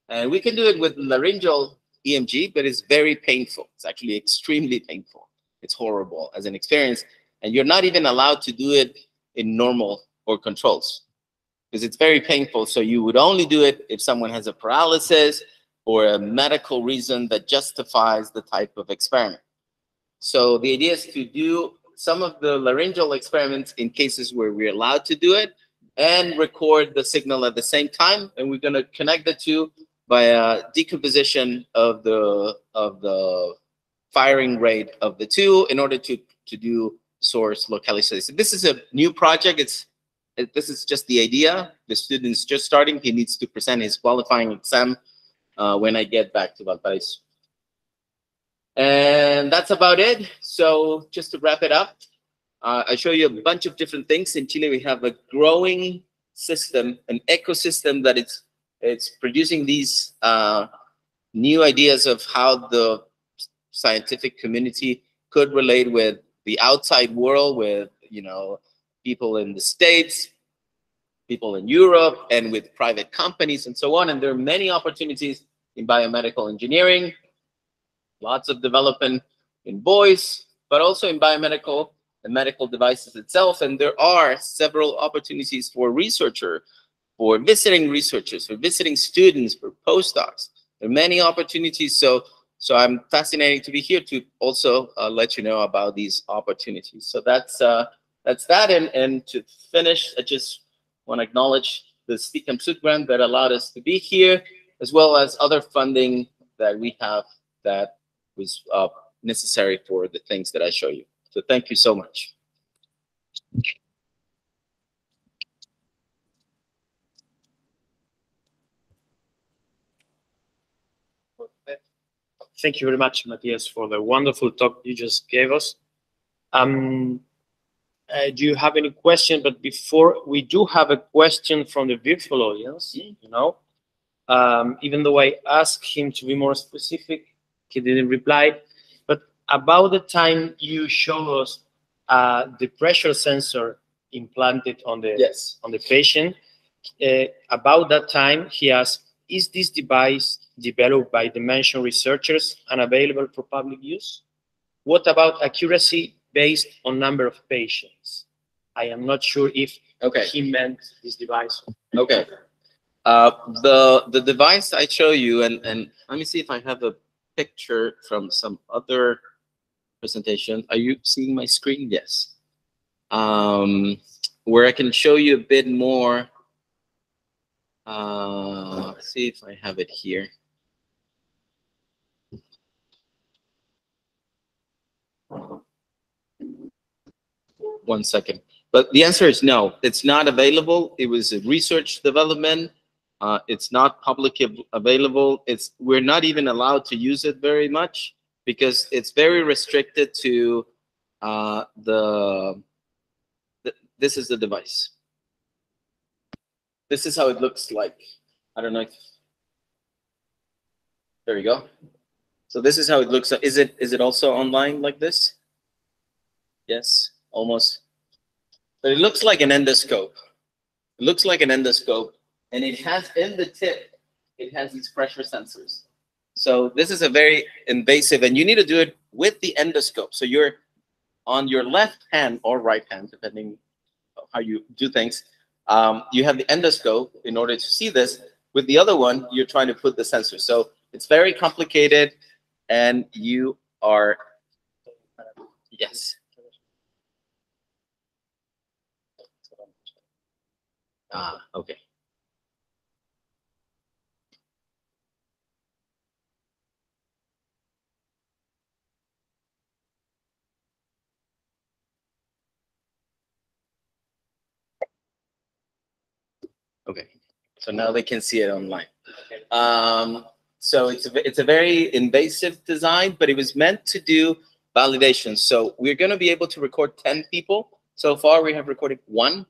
And we can do it with laryngeal EMG, but it's very painful. It's actually extremely painful. It's horrible as an experience. And you're not even allowed to do it in normal or controls because it's very painful. So you would only do it if someone has a paralysis or a medical reason that justifies the type of experiment. So the idea is to do some of the laryngeal experiments in cases where we're allowed to do it and record the signal at the same time. And we're going to connect the two by a decomposition of the of the firing rate of the two in order to to do source localization. So this is a new project. It's this is just the idea. The student's just starting. He needs to present his qualifying exam uh, when I get back to Valparaiso. And that's about it. So just to wrap it up, uh, I show you a bunch of different things. In Chile, we have a growing system, an ecosystem that it's it's producing these uh, new ideas of how the scientific community could relate with the outside world, with you know people in the States, people in Europe, and with private companies and so on. And there are many opportunities in biomedical engineering, lots of development in voice, but also in biomedical and medical devices itself. And there are several opportunities for researcher, for visiting researchers, for visiting students, for postdocs. There are many opportunities. So, so I'm fascinated to be here to also uh, let you know about these opportunities. So that's uh, that's that. And, and to finish, I just want to acknowledge the Speak Suit grant that allowed us to be here, as well as other funding that we have that was uh, necessary for the things that I show you. So thank you so much. Thank you very much, Matías, for the wonderful talk you just gave us. Um, uh, do you have any question? But before we do have a question from the virtual audience, you know, um, even though I asked him to be more specific, he didn't reply. About the time you show us uh, the pressure sensor implanted on the Yes. on the patient, uh, about that time he asked, "Is this device developed by the mentioned researchers and available for public use? What about accuracy based on number of patients? I am not sure if Okay. he meant this device. Okay. Uh, the the device I show you, and and let me see if I have a picture from some other presentation. Are you seeing my screen? Yes. Um, where I can show you a bit more. Uh, see if I have it here. One second. But the answer is no, it's not available. It was a research development. Uh, it's not publicly available. It's, we're not even allowed to use it very much because it's very restricted to, uh, the, th- this is the device. This is how it looks like. I don't know if, there you go. So this is how it looks. Is it, is it also online like this? Yes, almost. But it looks like an endoscope. It looks like an endoscope, and it has in the tip, it has these pressure sensors. So this is a very invasive, and you need to do it with the endoscope. So you're on your left hand or right hand, depending how you do things. Um, you have the endoscope in order to see this. With the other one, you're trying to put the sensor. So it's very complicated, and you are yes. Ah, okay. Okay, so now they can see it online. Um, so it's a, it's a very invasive design, but it was meant to do validation. So we're gonna be able to record ten people. So far, we have recorded one.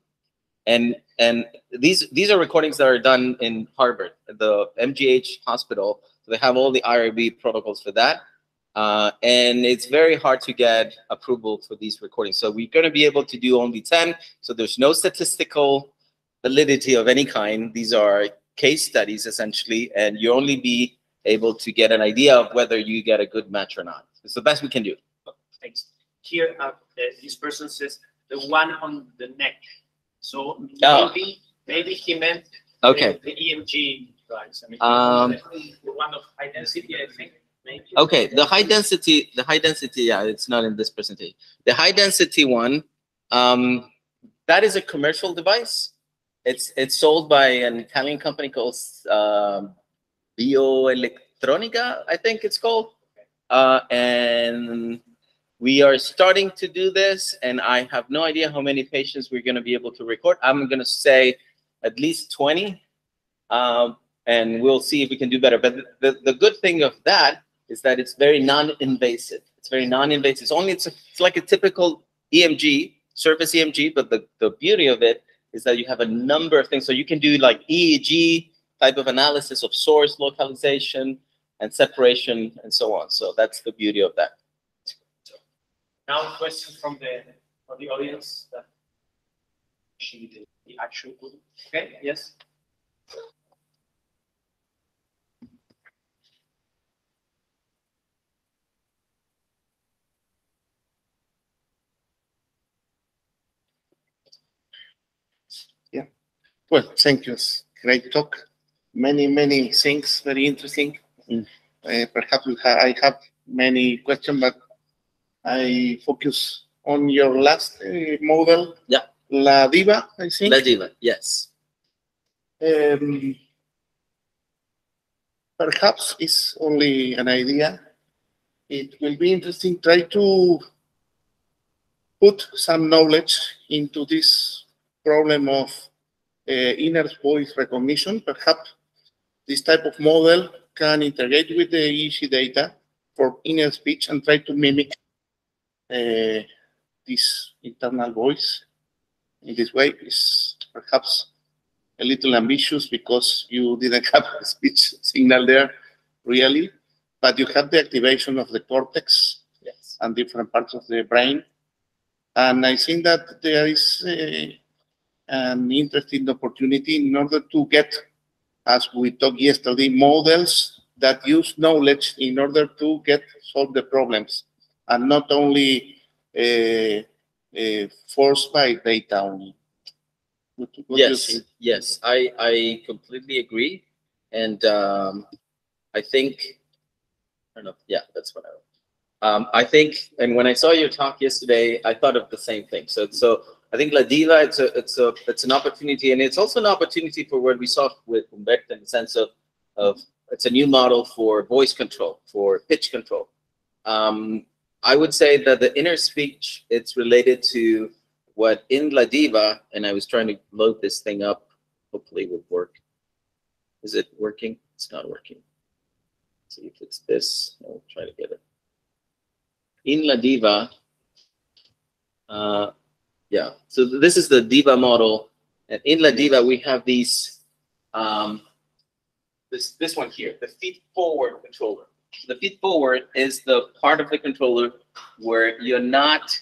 And, and these, these are recordings that are done in Harvard, the MGH hospital. So they have all the IRB protocols for that. Uh, and it's very hard to get approval for these recordings. So we're gonna be able to do only ten. So there's no statistical validity of any kind. These are case studies essentially, and you only be able to get an idea of whether you get a good match or not. It's the best we can do. Thanks. Here, uh, this person says the one on the neck. So Oh. maybe, maybe he meant Okay. the EMG device. I mean, Um, the one of high density, I think, maybe. Okay, the high density, the high density, yeah, it's not in this presentation. The high density one, um, that is a commercial device. It's, it's sold by an Italian company called, um, Bioelettronica, I think it's called. Uh, and we are starting to do this and I have no idea how many patients we're gonna be able to record. I'm gonna say at least twenty. Um, and we'll see if we can do better. But the, the good thing of that is that it's very non-invasive. It's very non-invasive. It's only, it's, a- it's like a typical EMG, surface EMG, but the, the beauty of it is that you have a number of things. So you can do like EEG type of analysis of source localization and separation and so on. So that's the beauty of that. Now questions from the, from the audience that she did the actual, okay, yes? Well, thank you. It's Great talk. Many, many things, very interesting. Mm. Uh, perhaps ha- I have many questions, but I focus on your last uh, model. Yeah. La Diva, I think. La Diva, yes. Um, perhaps it's only an idea. it will be interesting try to put some knowledge into this problem of inner voice recognition. Perhaps this type of model can integrate with the EEG data for inner speech and try to mimic uh, this internal voice. In this way, is perhaps a little ambitious because you didn't have a speech signal there, really, but you have the activation of the cortex Yes. and different parts of the brain. And I think that there is a, an interesting opportunity in order to get, as we talked yesterday, models that use knowledge in order to get solve the problems and not only uh, uh, forced by data only. What, what Yes, yes, I, I completely agree. And, um, I think, I don't know, yeah, that's what I, um, I think, and when I saw your talk yesterday, I thought of the same thing. So, so I think La Diva, it's a, it's a, it's an opportunity and it's also an opportunity for what we saw with Humberto in the sense of, of, it's a new model for voice control, for pitch control. Um, I would say that the inner speech, it's related to what in La Diva, and I was trying to load this thing up, hopefully it would work. Is it working? It's not working. See if it's this, I'll try to get it. In La Diva, uh, yeah, so this is the Diva model, and in La Diva, we have these, um, this, this one here, the feed forward controller. The feed forward is the part of the controller where you're not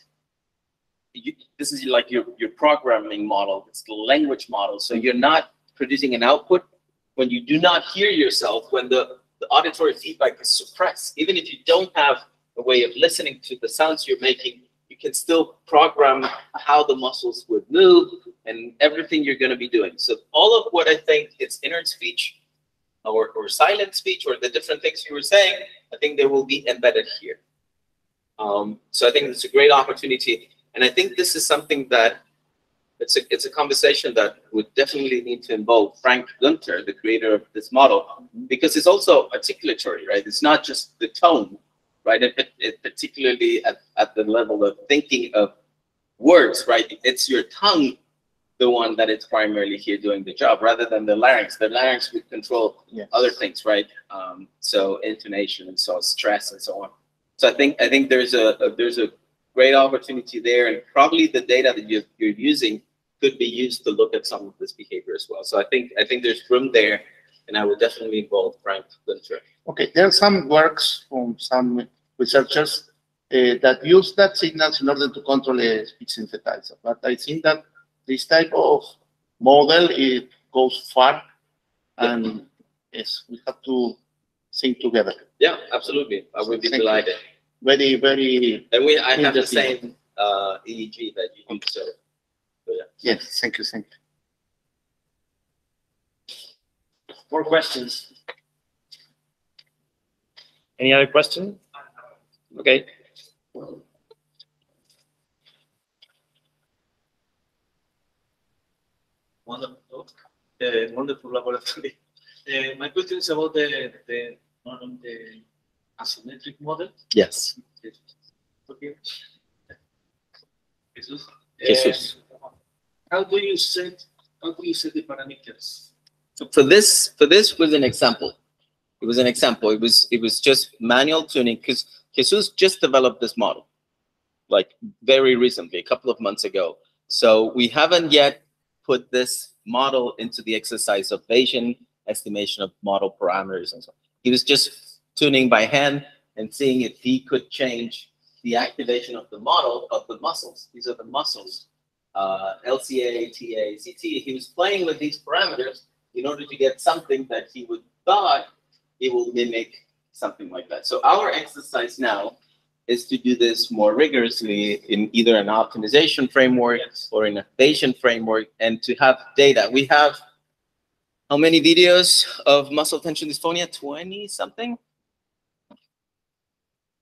you, this is like your, your programming model, it's the language model. So you're not producing an output when you do not hear yourself, when the, the auditory feedback is suppressed. Even if you don't have a way of listening to the sounds you're making, can still program how the muscles would move and everything you're going to be doing. So all of what I think it's inner speech or, or silent speech or the different things you were saying, I think they will be embedded here. Um, so I think it's a great opportunity. And I think this is something that it's a, it's a conversation that would definitely need to involve Frank Guenther, the creator of this model, because it's also articulatory, right? It's not just the tone, right? It, it- it particularly at, at the level of thinking of words, right? It's your tongue, the one that is primarily here doing the job, rather than the larynx. The larynx would control Yes. other things, right? Um, so intonation and so stress and so on. So I think I think there's a, a there's a great opportunity there, and probably the data that you're, you're using could be used to look at some of this behavior as well. So I think I think there's room there, and I will definitely involve Frank Guenther. Okay, there are some works from some researchers uh, that use that signals in order to control a speech synthesizer. But I think that this type of model it goes far, and yes, we have to think together. Yeah, absolutely. I would be delighted. Very, very And we I have the same uh, EEG that you use. So, so yeah. yes. Thank you. Thank you. More questions? Any other question? Okay. Wonderful, uh, wonderful laboratory. Uh, my question is about the, the, on the asymmetric model. Yes. Okay. Jesus. Jesus. Uh, How do you set, how do you set the parameters? For this, for this was an example. It was an example. It was it was just manual tuning because Jesus just developed this model, like very recently, a couple of months ago. So we haven't yet put this model into the exercise of Bayesian estimation of model parameters and so. on. He was just tuning by hand and seeing if he could change the activation of the model of the muscles. These are the muscles, uh, LCA, TA, CT. He was playing with these parameters in order to get something that he would thought it will mimic something like that. So our exercise now is to do this more rigorously in either an optimization framework Yes. or in a Bayesian framework and to have data. We have how many videos of muscle tension dysphonia? 20 something?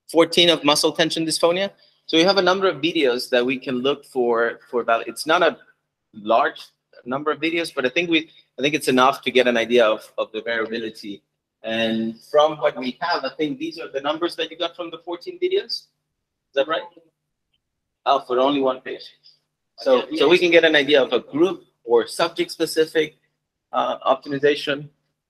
14 of muscle tension dysphonia. So we have a number of videos that we can look for for that. It's not a large number of videos, but I think we I think it's enough to get an idea of, of the variability And from what we have, I think these are the numbers that you got from the 14 videos. Is that right? Oh, for only one patient. So, so we can get an idea of a group or subject-specific uh, optimization.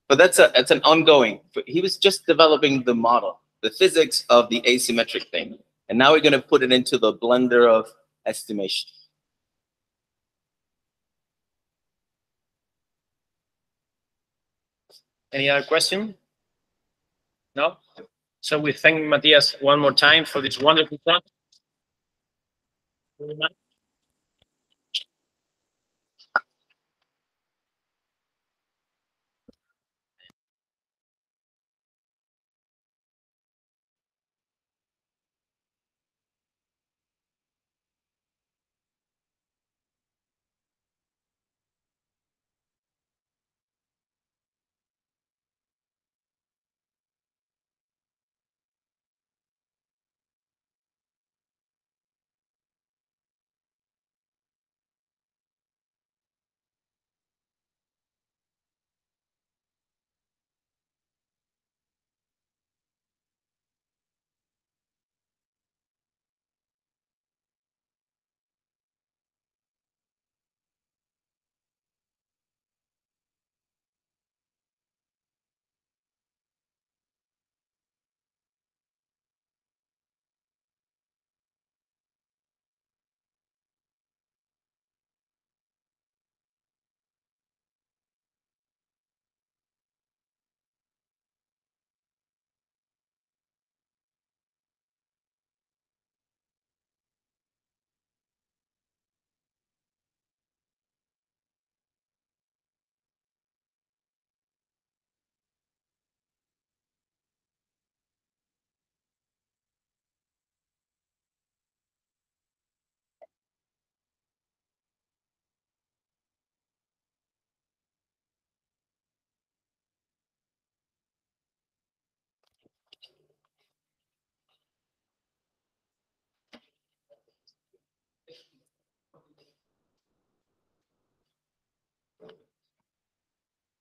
But that's a, that's an ongoing. He was just developing the model, the physics of the asymmetric thing. And now we're going to put it into the blender of estimation. Any other question? No? So we thank Matías one more time for this wonderful talk.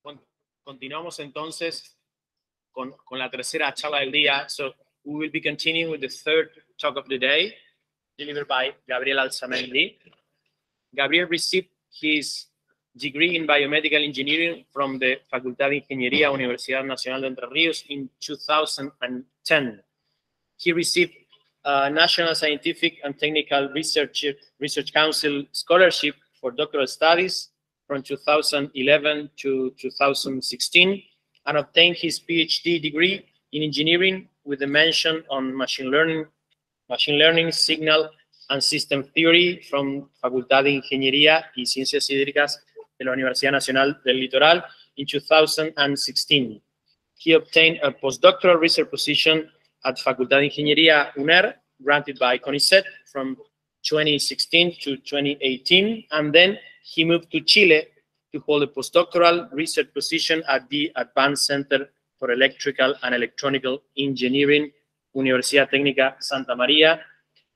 Con- Continuamos entonces con, con la tercera charla del día. So we will be continuing with the third talk of the day, delivered by Gabriel Alzamendi. Gabriel received his degree in biomedical engineering from the Facultad de Ingeniería Universidad Nacional de Entre Ríos in 2010. He received a National Scientific and Technical Research, Research Council scholarship for doctoral studies from 2011 to 2016 and obtained his PhD degree in engineering with a mention on machine learning, machine learning, signal and system theory from Facultad de Ingeniería y Ciencias Hídricas de la Universidad Nacional del Litoral in 2016. He obtained a postdoctoral research position at Facultad de Ingeniería UNER, granted by CONICET from 2016 to 2018, and then he moved to Chile to hold a postdoctoral research position at the Advanced Center for Electrical and Electronical Engineering, Universidad Técnica Santa María,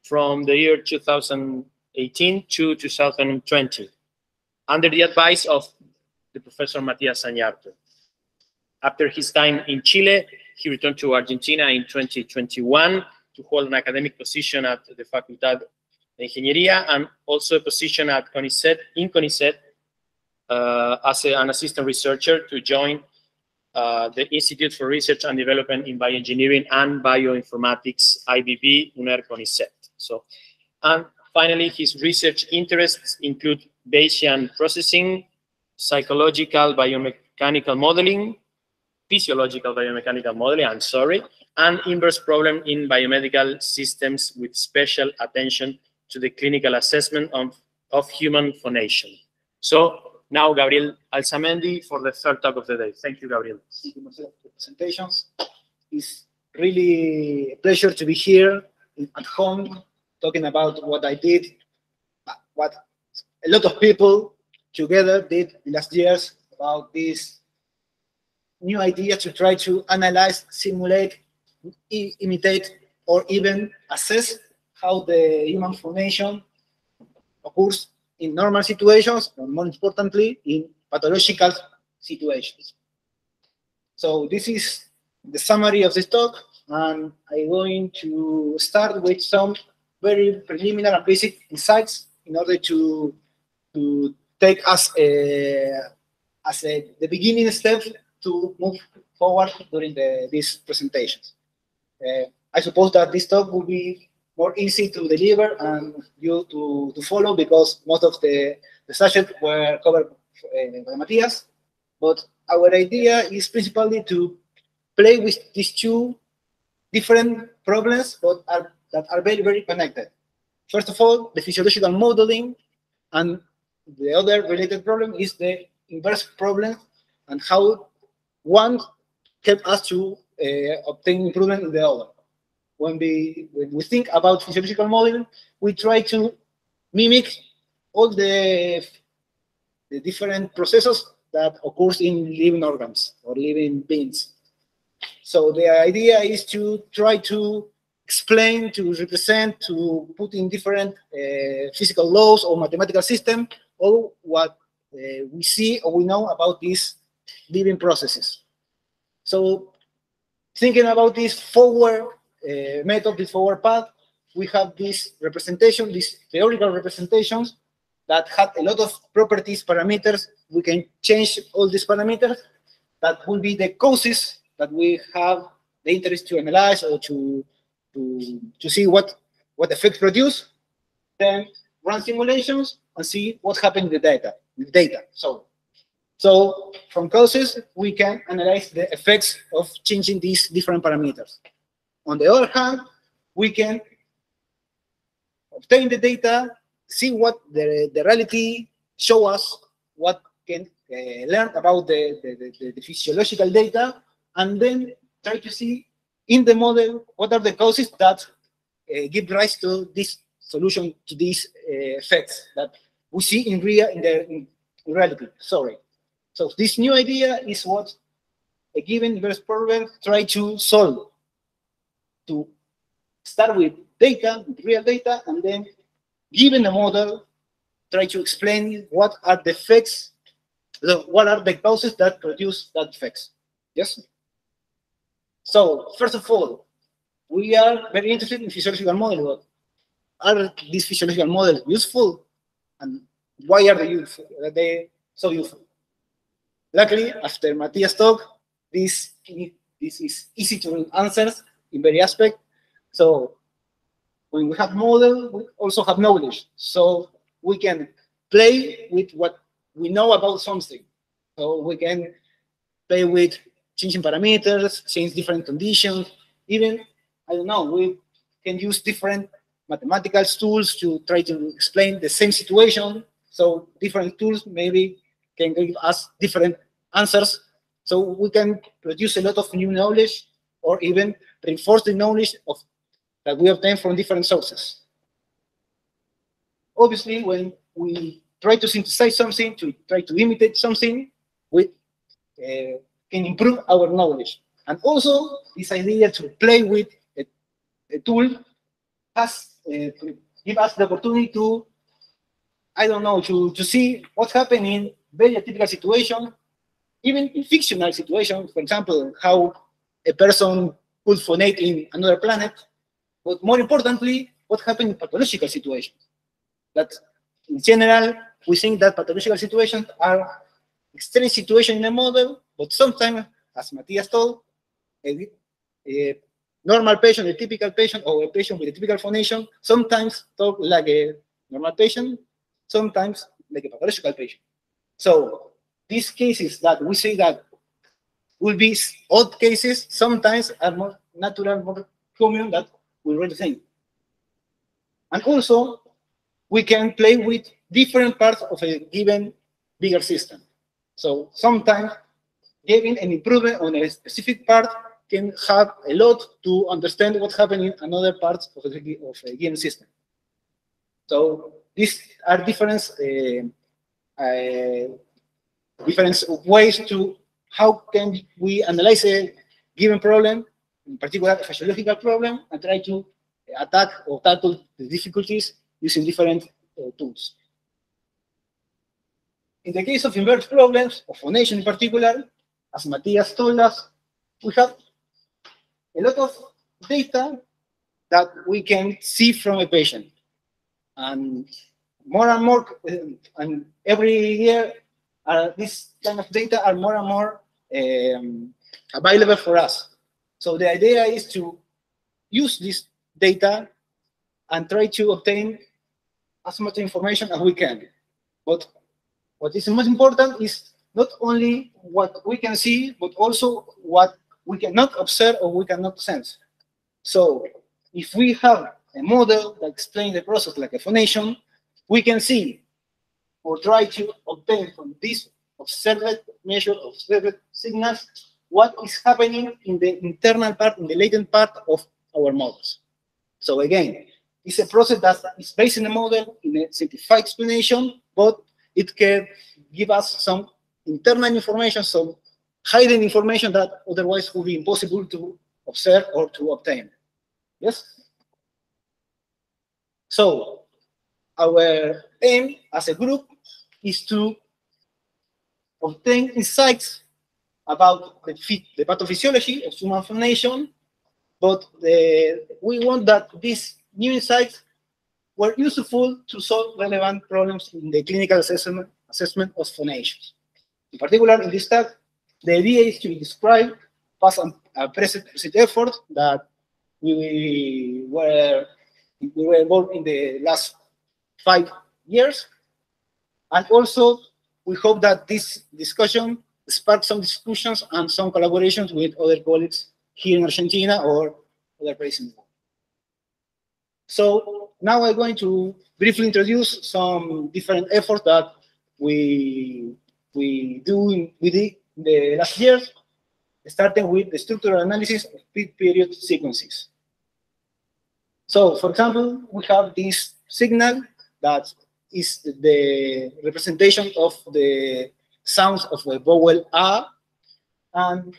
from the year 2018 to 2020, under the advice of the Professor Matías Zañartu. After his time in Chile, he returned to Argentina in 2021 to hold an academic position at the Facultad Ingeniería and also a position at CONICET, in CONICET uh, as a- an assistant researcher to join uh, the Institute for Research and Development in Bioengineering and Bioinformatics, IBB, UNER CONICET. So, and finally, his research interests include Bayesian processing, psychological biomechanical modeling, physiological biomechanical modeling, I'm sorry, and inverse problem in biomedical systems with special attention to the clinical assessment of, of human phonation. So now Gabriel Alzamendi for the third talk of the day. Thank you, Gabriel. Thank you, Marcelo, for the presentations. It's really a pleasure to be here at home, talking about what I did, what a lot of people together did in last years about this new idea to try to analyze, simulate, imitate, or even assess how the human phonation occurs in normal situations, or more importantly, in pathological situations. So this is the summary of this talk, and I'm going to start with some very preliminary and basic insights in order to to take us uh, as a, the beginning step to move forward during the, these presentations. Uh, I suppose that this talk will be more easy to deliver and you to, to follow because most of the, the subjects were covered uh, by Matías. But our idea is principally to play with these two different problems but are, that are very, very connected. First of all, the physiological modeling, and the other related problem is the inverse problem and how one help us to uh, obtain improvement in the other. When we, when we think about physiological modeling, we try to mimic all the, the different processes that occurs in living organs or living beings. So the idea is to try to explain, to represent, to put in different uh, physical laws or mathematical system all what uh, we see or we know about these living processes. So thinking about this forward Uh, method, this forward path, we have this representation, these theoretical representations that have a lot of properties, parameters. We can change all these parameters. That will be the causes that we have the interest to analyze or to to, to see what what effects produce. Then run simulations and see what happened with data. With data. So so from causes, we can analyze the effects of changing these different parameters. On the other hand, we can obtain the data, see what the, the reality show us, what can uh, learn about the, the, the, the physiological data, and then try to see in the model what are the causes that uh, give rise to this solution to these uh, effects that we see in real in the in reality. Sorry. So this new idea is what a given inverse problem try to solve. To start with data, real data, and then given a model, try to explain what are the effects, what are the causes that produce that effects. Yes? So first of all, we are very interested in physiological models. Are these physiological models useful? And why are they useful? Are they so useful? Luckily, after Matías' talk, this, this is easy to answer in very aspect. So when we have model, we also have knowledge. So we can play with what we know about something. So we can play with changing parameters, change different conditions, even, I don't know, we can use different mathematical tools to try to explain the same situation. So different tools maybe can give us different answers. So we can produce a lot of new knowledge or even reinforce the knowledge of that we obtain from different sources. Obviously, when we try to synthesize something, to try to imitate something, we uh, can improve our knowledge. And also, this idea to play with a, a tool has uh, to give us the opportunity to, I don't know, to, to see what's happening in very typical situation, even in fictional situation, for example, how a person could phonate in another planet, but more importantly, what happened in pathological situations. That in general, we think that pathological situations are extreme situations in a model, but sometimes, as Matías told, a, a normal patient, a typical patient, or a patient with a typical phonation, sometimes talk like a normal patient, sometimes like a pathological patient. So these cases that we say that will be odd cases sometimes are more natural, more common that we really think. And also, we can play with different parts of a given bigger system. So sometimes giving an improvement on a specific part can have a lot to understand what's happening in another parts of a, of a given system. So these are different uh, uh, different ways to how can we analyze a given problem, in particular a physiological problem, and try to attack or tackle the difficulties using different uh, tools. In the case of inverse problems, of phonation in particular, as Matías told us, we have a lot of data that we can see from a patient. And more and more, uh, and every year, uh, this kind of data are more and more um, available for us. So the idea is to use this data and try to obtain as much information as we can. But what is most important is not only what we can see, but also what we cannot observe or we cannot sense. So if we have a model that explains the process like a phonation, we can see or try to obtain from this observed measure, observed signals, what is happening in the internal part, in the latent part of our models. So again, it's a process that is based in a model, in a simplified explanation, but it can give us some internal information, some hidden information that otherwise would be impossible to observe or to obtain. Yes? So, our aim as a group is to obtain insights about the, the pathophysiology of human phonation, but the, we want that these new insights were useful to solve relevant problems in the clinical assessment, assessment of phonations. In particular, in this talk, the idea is to describe past and uh, present, present effort that we were we were involved in the last five years, and also we hope that this discussion sparks some discussions and some collaborations with other colleagues here in Argentina or other places in the world. So now I'm going to briefly introduce some different efforts that we we do in, in the last years, starting with the structural analysis of peak period sequences. So, for example, we have this signal that is the representation of the sounds of the vowel A, and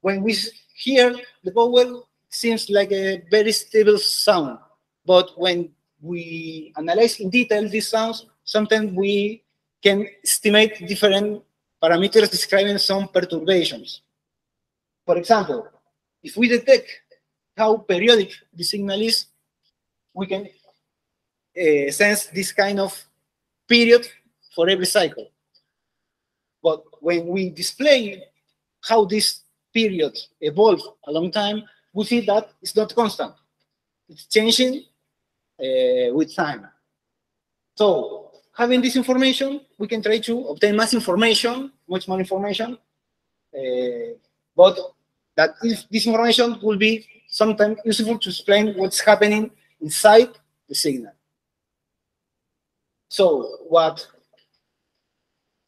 when we hear the vowel, seems like a very stable sound. But when we analyze in detail these sounds, sometimes we can estimate different parameters describing some perturbations. For example, if we detect how periodic the signal is, we can uh, sense this kind of period for every cycle. But when we display how this period evolves a long time, we see that it's not constant. It's changing uh, with time. So having this information, we can try to obtain mass information, much more information, uh, but that this information will be sometimes useful to explain what's happening inside the signal. So what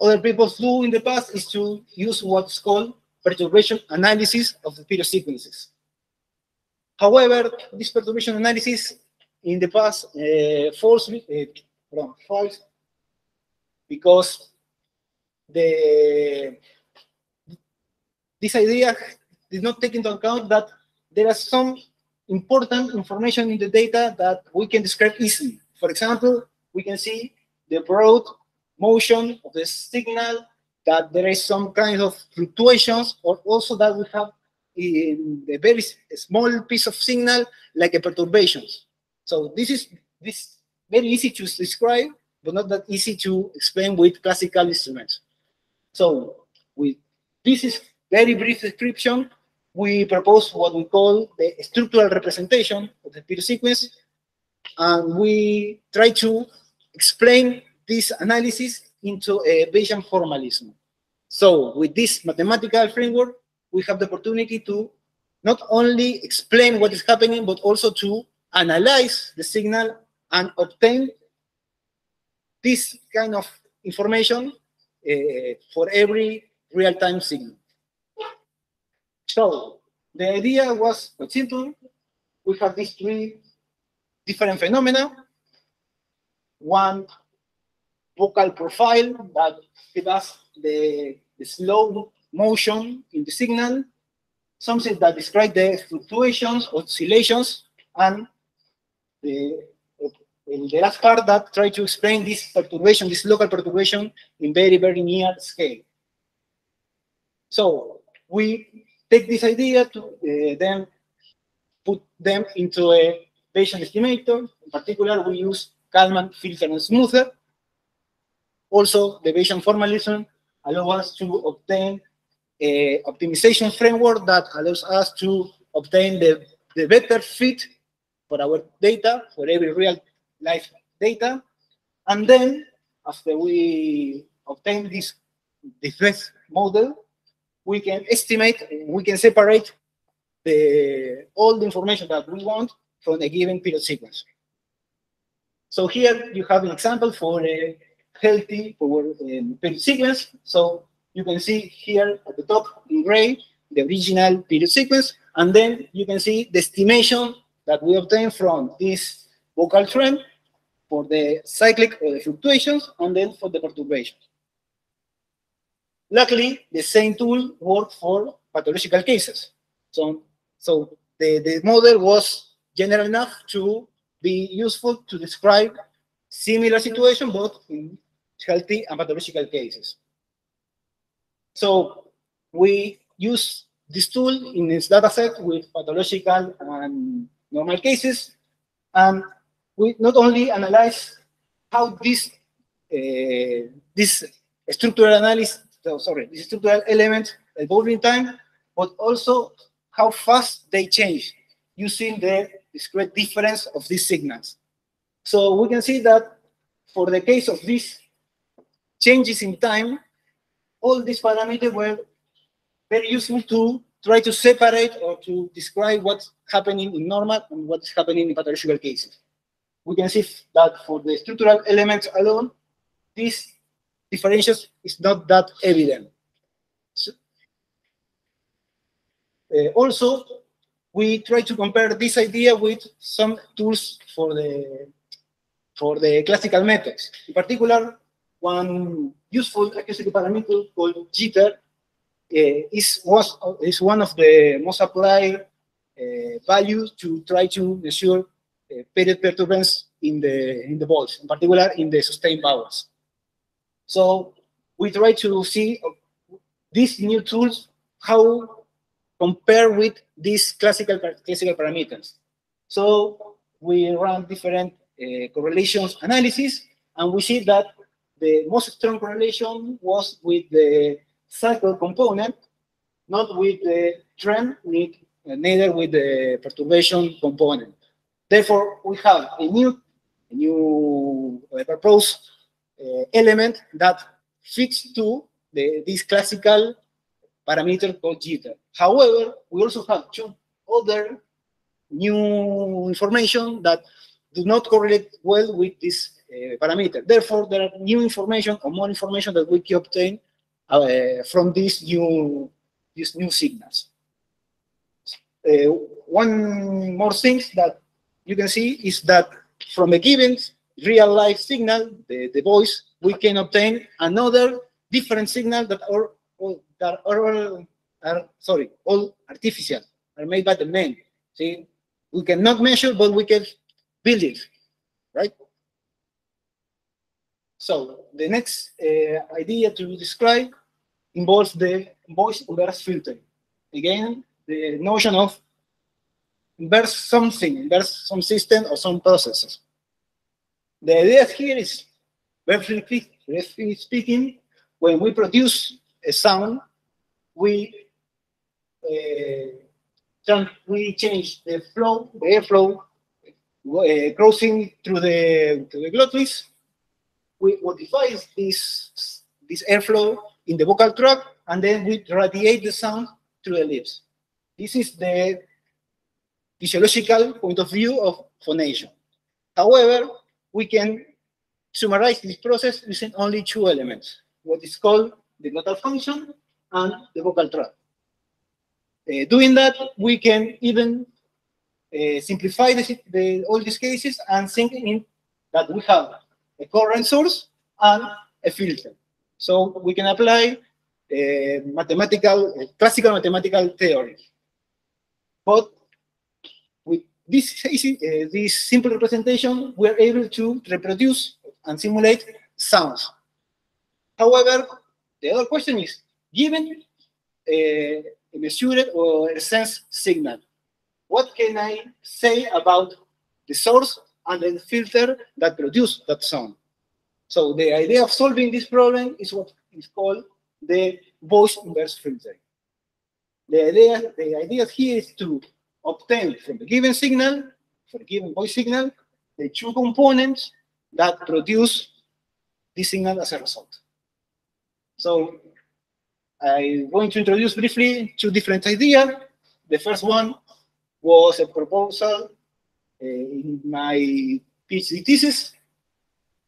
other people do in the past is to use what's called perturbation analysis of the period sequences. However, this perturbation analysis in the past uh, falls, uh, false because the this idea did not take into account that there are some important information in the data that we can describe easily. For example, we can see the broad motion of the signal, that there is some kind of fluctuations, or also that we have in a very small piece of signal, like a perturbations. So this is this very easy to describe, but not that easy to explain with classical instruments. So with this is very brief description, we propose what we call the structural representation of the period sequence, and we try to explain this analysis into a Bayesian formalism. So with this mathematical framework, we have the opportunity to not only explain what is happening, but also to analyze the signal and obtain this kind of information uh, for every real-time signal. So the idea was quite simple. We have these three different phenomena. One vocal profile that gives us the, the slow motion in the signal, something that describes the fluctuations, oscillations, and the, the last part that try to explain this perturbation, this local perturbation in very, very near scale. So we take this idea to uh, then put them into a Bayesian estimator. In particular, we use Kalman filter and smoother. Also, the Bayesian formalism allows us to obtain a optimization framework that allows us to obtain the, the better fit for our data, for every real life data. And then after we obtain this, this best model, we can estimate, we can separate the all the information that we want from a given period sequence. So here you have an example for a healthy for um, period sequence. So you can see here at the top in gray the original period sequence, and then you can see the estimation that we obtain from this vocal trend for the cyclic or the fluctuations, and then for the perturbations. Luckily, the same tool worked for pathological cases. So, so the, the model was general enough to be useful to describe similar situation both in healthy and pathological cases. So we use this tool in this data set with pathological and normal cases. And we not only analyze how this, uh, this structural analysis, so sorry, this structural element evolve in time, but also how fast they change using the discrete difference of these signals. So we can see that for the case of these changes in time, all these parameters were very useful to try to separate or to describe what's happening in normal and what's happening in pathological cases. We can see that for the structural elements alone, this differentials is not that evident. So, uh, also, we try to compare this idea with some tools for the for the classical methods. In particular, one useful accuracy parameter called jitter uh, is, was, is one of the most applied uh, values to try to measure uh, period perturbance in the in the vowels, in particular in the sustained vowels. So we try to see these new tools how compare with these classical classical parameters. So we run different uh, correlations analysis, and we see that the most strong correlation was with the cycle component, not with the trend, neither with the perturbation component. Therefore, we have a new, a new uh, proposed uh, element that fits to the, this classical parameter called jitter. However, we also have two other new information that do not correlate well with this uh, parameter. Therefore, there are new information or more information that we can obtain uh, from these new these new signals. Uh, one more thing that you can see is that from a given real life signal, the, the voice, we can obtain another different signal that are, that are, are sorry, all artificial, are made by the man. See, we cannot measure, but we can build it, right? So the next uh, idea to describe involves the voice inverse filter. Again, the notion of inverse something, inverse some system or some processes. The idea here is, briefly speaking, when we produce a sound, we uh, we change the flow, the airflow, uh, crossing through the, through the glottis. We modify this, this airflow in the vocal tract, and then we radiate the sound through the lips. This is the physiological point of view of phonation. However, we can summarize this process using only two elements, what is called the glottal function and the vocal tract. Uh, doing that, we can even uh, simplify the, the, all these cases and think in that we have a current source and a filter. So we can apply uh, mathematical, uh, classical mathematical theory. But with this, uh, this simple representation, we're able to reproduce and simulate sounds. However, the other question is, given eh, a, a measured or a sense signal. What can I say about the source and the filter that produce that sound? So the idea of solving this problem is what is called the voice inverse filtering. The idea, the idea here is to obtain from the given signal, for a given voice signal, the two components that produce this signal as a result. So I'm going to introduce briefly two different ideas. The first one was a proposal uh, in my PhD thesis.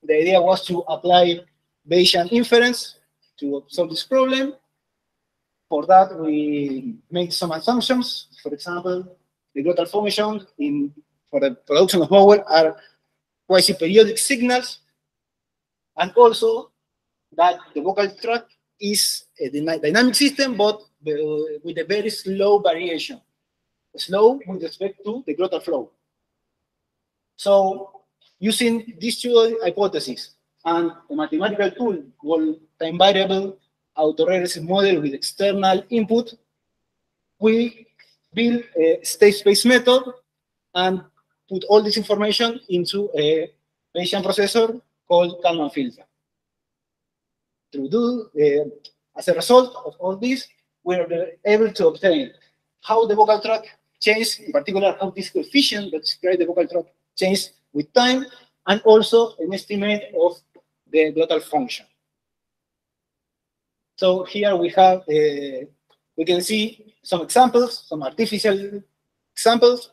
The idea was to apply Bayesian inference to solve this problem. For that, we made some assumptions. For example, the glottal formation in for the production of vowel are quasi-periodic signals, and also that the vocal tract is eh, a dynamic system, but with a very slow variation, slow with respect to the glottal flow. So using these two hypotheses and a mathematical tool called time variable autoregressive model with external input, we build a state space method and put all this information into a Bayesian processor called Kalman filter. To do, uh, as a result of all this, we are able to obtain how the vocal tract changes, in particular how this coefficient that describes the vocal tract changes with time, and also an estimate of the glottal function. So here we have, uh, we can see some examples, some artificial examples.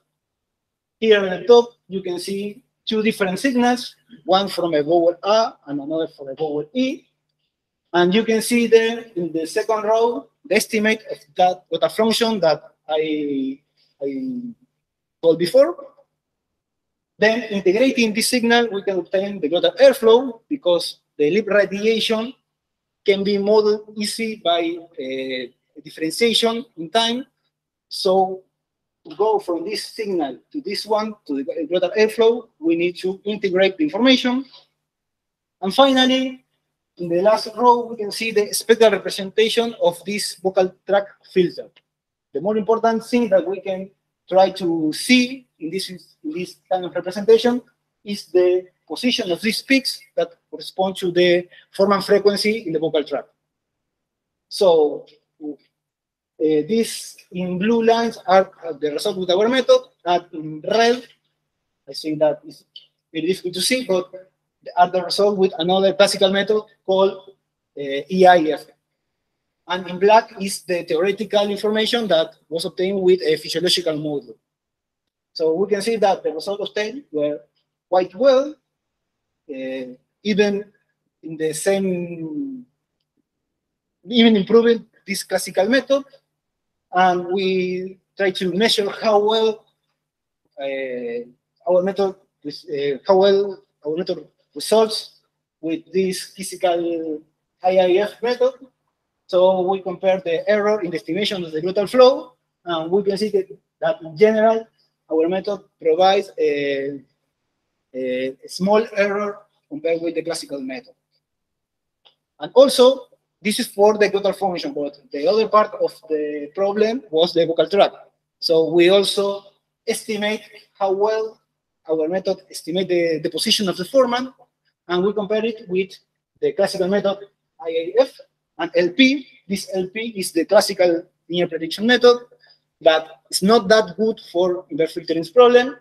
Here at the top, you can see two different signals, one from a vowel A and another from a vowel E. And you can see there in the second row, the estimate of that glottal function that I, I told before. Then integrating this signal, we can obtain the glottal airflow because the lip radiation can be modeled easy by uh, differentiation in time. So to go from this signal to this one, to the glottal airflow, we need to integrate the information. And finally, in the last row, we can see the spectral representation of this vocal tract filter. The more important thing that we can try to see in this, in this kind of representation is the position of these peaks that correspond to the formant frequency in the vocal tract. So uh, these in blue lines are the result with our method, and in red, I think that is very difficult to see, but are the result with another classical method called uh, EIF. And in black is the theoretical information that was obtained with a physiological model. So we can see that the results obtained were quite well, uh, even in the same, even improving this classical method. And we try to measure how well uh, our method, uh, how well our method results with this physical IIF method. So we compare the error in the estimation of the glottal flow, and we can see that, in general, our method provides a, a, small error compared with the classical method. And also, this is for the glottal function, but the other part of the problem was the vocal tract. So we also estimate how well our method estimate the, the position of the formant, and we compare it with the classical method IAIF and LP. This LP is the classical linear prediction method that is not that good for inverse filtering problem,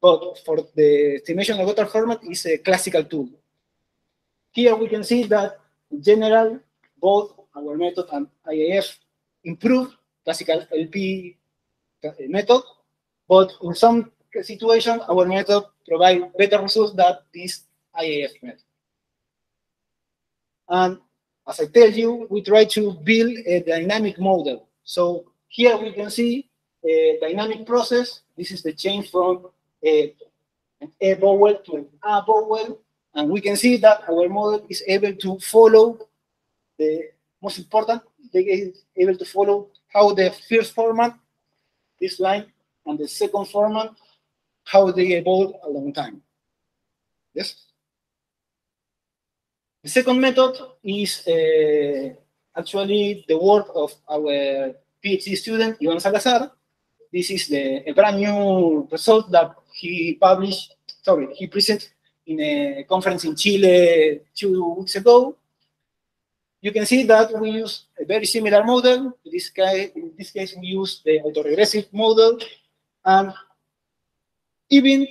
but for the estimation of glottal formant is a classical tool. Here we can see that in general, both our method and IAIF improve classical LP uh, method, but in some situations, our method provide better results than this IAIF method. And as I tell you, we try to build a dynamic model. So here we can see a dynamic process. This is the change from a, an A vowel to an A vowel. And we can see that our model is able to follow the most important, they is able to follow how the first formant, this line, and the second formant, how they evolve along time. Yes? The second method is uh, actually the work of our PhD student, Ivan Salazar. This is the a brand new result that he published, sorry, he presented in a conference in Chile two weeks ago. You can see that we use a very similar model. In this case, in this case we use the autoregressive model. And even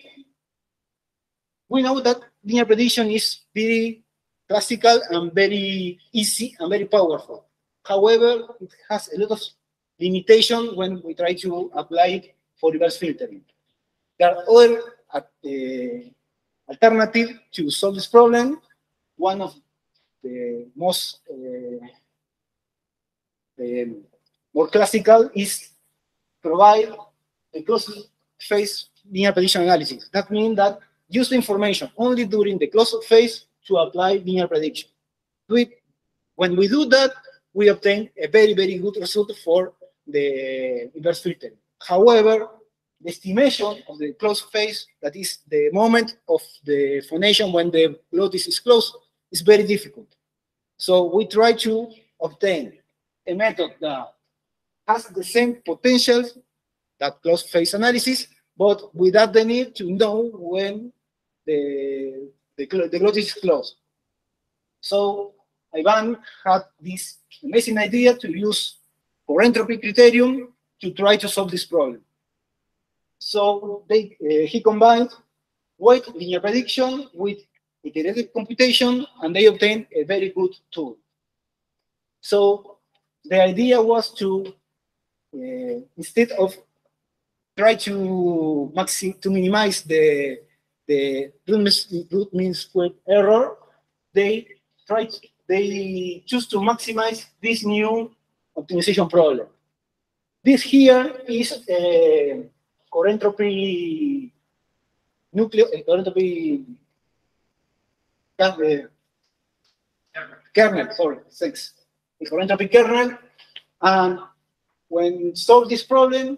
we know that linear prediction is very classical and very easy and very powerful. However, it has a lot of limitation when we try to apply it for reverse filtering. There are other uh, alternative to solve this problem. One of the most uh, the more classical is provide a closed phase linear prediction analysis. That means that use the information only during the closed phase to apply linear prediction. We, when we do that, we obtain a very, very good result for the inverse filtering. However, the estimation of the closed phase, that is the moment of the phonation when the glottis is closed, is very difficult. So we try to obtain a method that has the same potential that closed phase analysis, but without the need to know when the, the, the glottis is closed. So Ivan had this amazing idea to use correntropy criterion to try to solve this problem. So they, uh, he combined weight linear prediction with iterative computation, and they obtained a very good tool. So the idea was to, uh, instead of try to maxi to minimize the the root mean squared error, they try they choose to maximize this new optimization problem. This here is a correntropy nucleo, a correntropy uh, kernel, sorry, six. A correntropy kernel, and when solve this problem,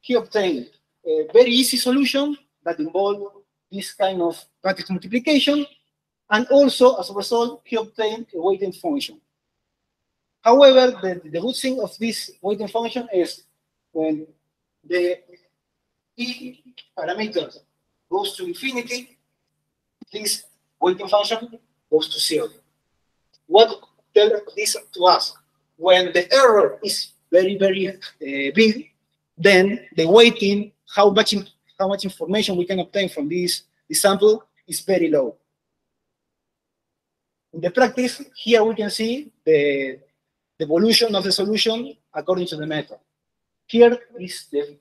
he obtained a very easy solution that involved this kind of matrix multiplication, and also as a result, he obtained a weighting function. However, the, the good thing of this weighting function is when the E parameter goes to infinity, this weighting function goes to zero. What tells this to us? When the error is very, very uh, big, then the weighting, how much how much information we can obtain from this, this sample is very low. In the practice, here we can see the, the evolution of the solution according to the method. Here is the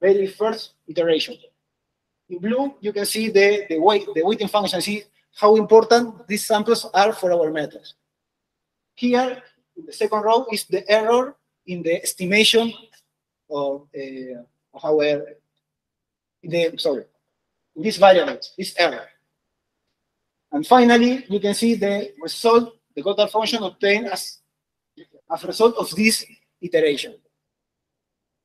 very first iteration. In blue, you can see the, the weight, the weighting function, see how important these samples are for our methods. Here, in the second row, is the error in the estimation of, uh, of our, the, sorry, this variable, this error. And finally, you can see the result, the glottal function obtained as, as a result of this iteration.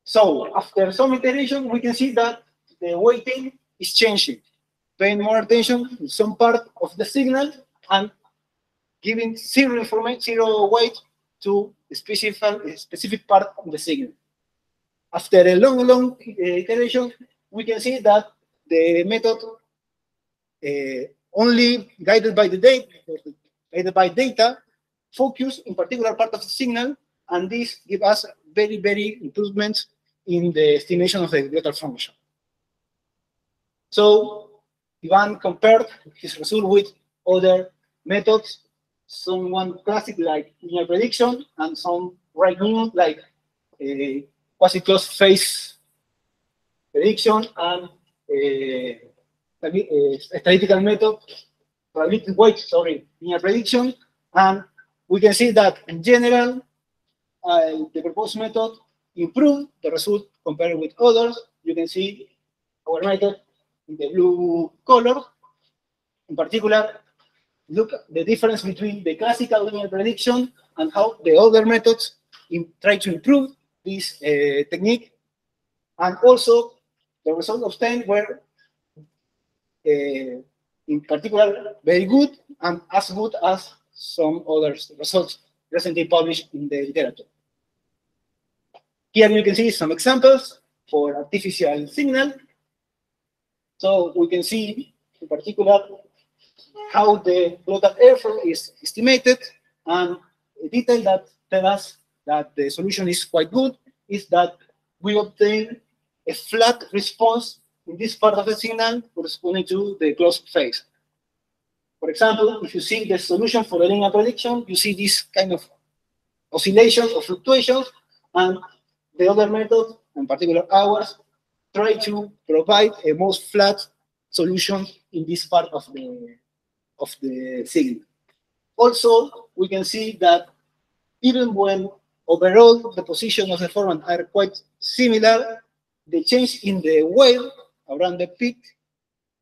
So after some iteration, we can see that the weighting is changing, paying more attention to some part of the signal and giving zero information, zero weight to a specific, a specific part of the signal. After a long, long eh, iteration, we can see that the method uh, only guided by the data, guided by data, focus in particular part of the signal, and this give us very, very improvements in the estimation of the glottal function. So Ivan compared his result with other methods, some one classic like linear prediction, and some new like a quasi-closed phase prediction and a, a statistical method, probability weight, sorry, linear prediction, and we can see that in general, uh, the proposed method improved the result compared with others. You can see our method in the blue color. In particular, look at the difference between the classical linear prediction and how the other methods in, try to improve this uh, technique. And also, the results obtained were, uh, in particular, very good and as good as some other results recently published in the literature. Here you can see some examples for artificial signal. So we can see in particular how the glottal airflow is estimated and a detail that tells us that the solution is quite good is that we obtain a flat response in this part of the signal corresponding to the closed phase. For example, if you see the solution for the linear prediction, you see this kind of oscillations or fluctuations, and the other method, in particular ours, try to provide a most flat solution in this part of the of the signal. Also, we can see that even when overall the position of the formant are quite similar, the change in the wave around the peak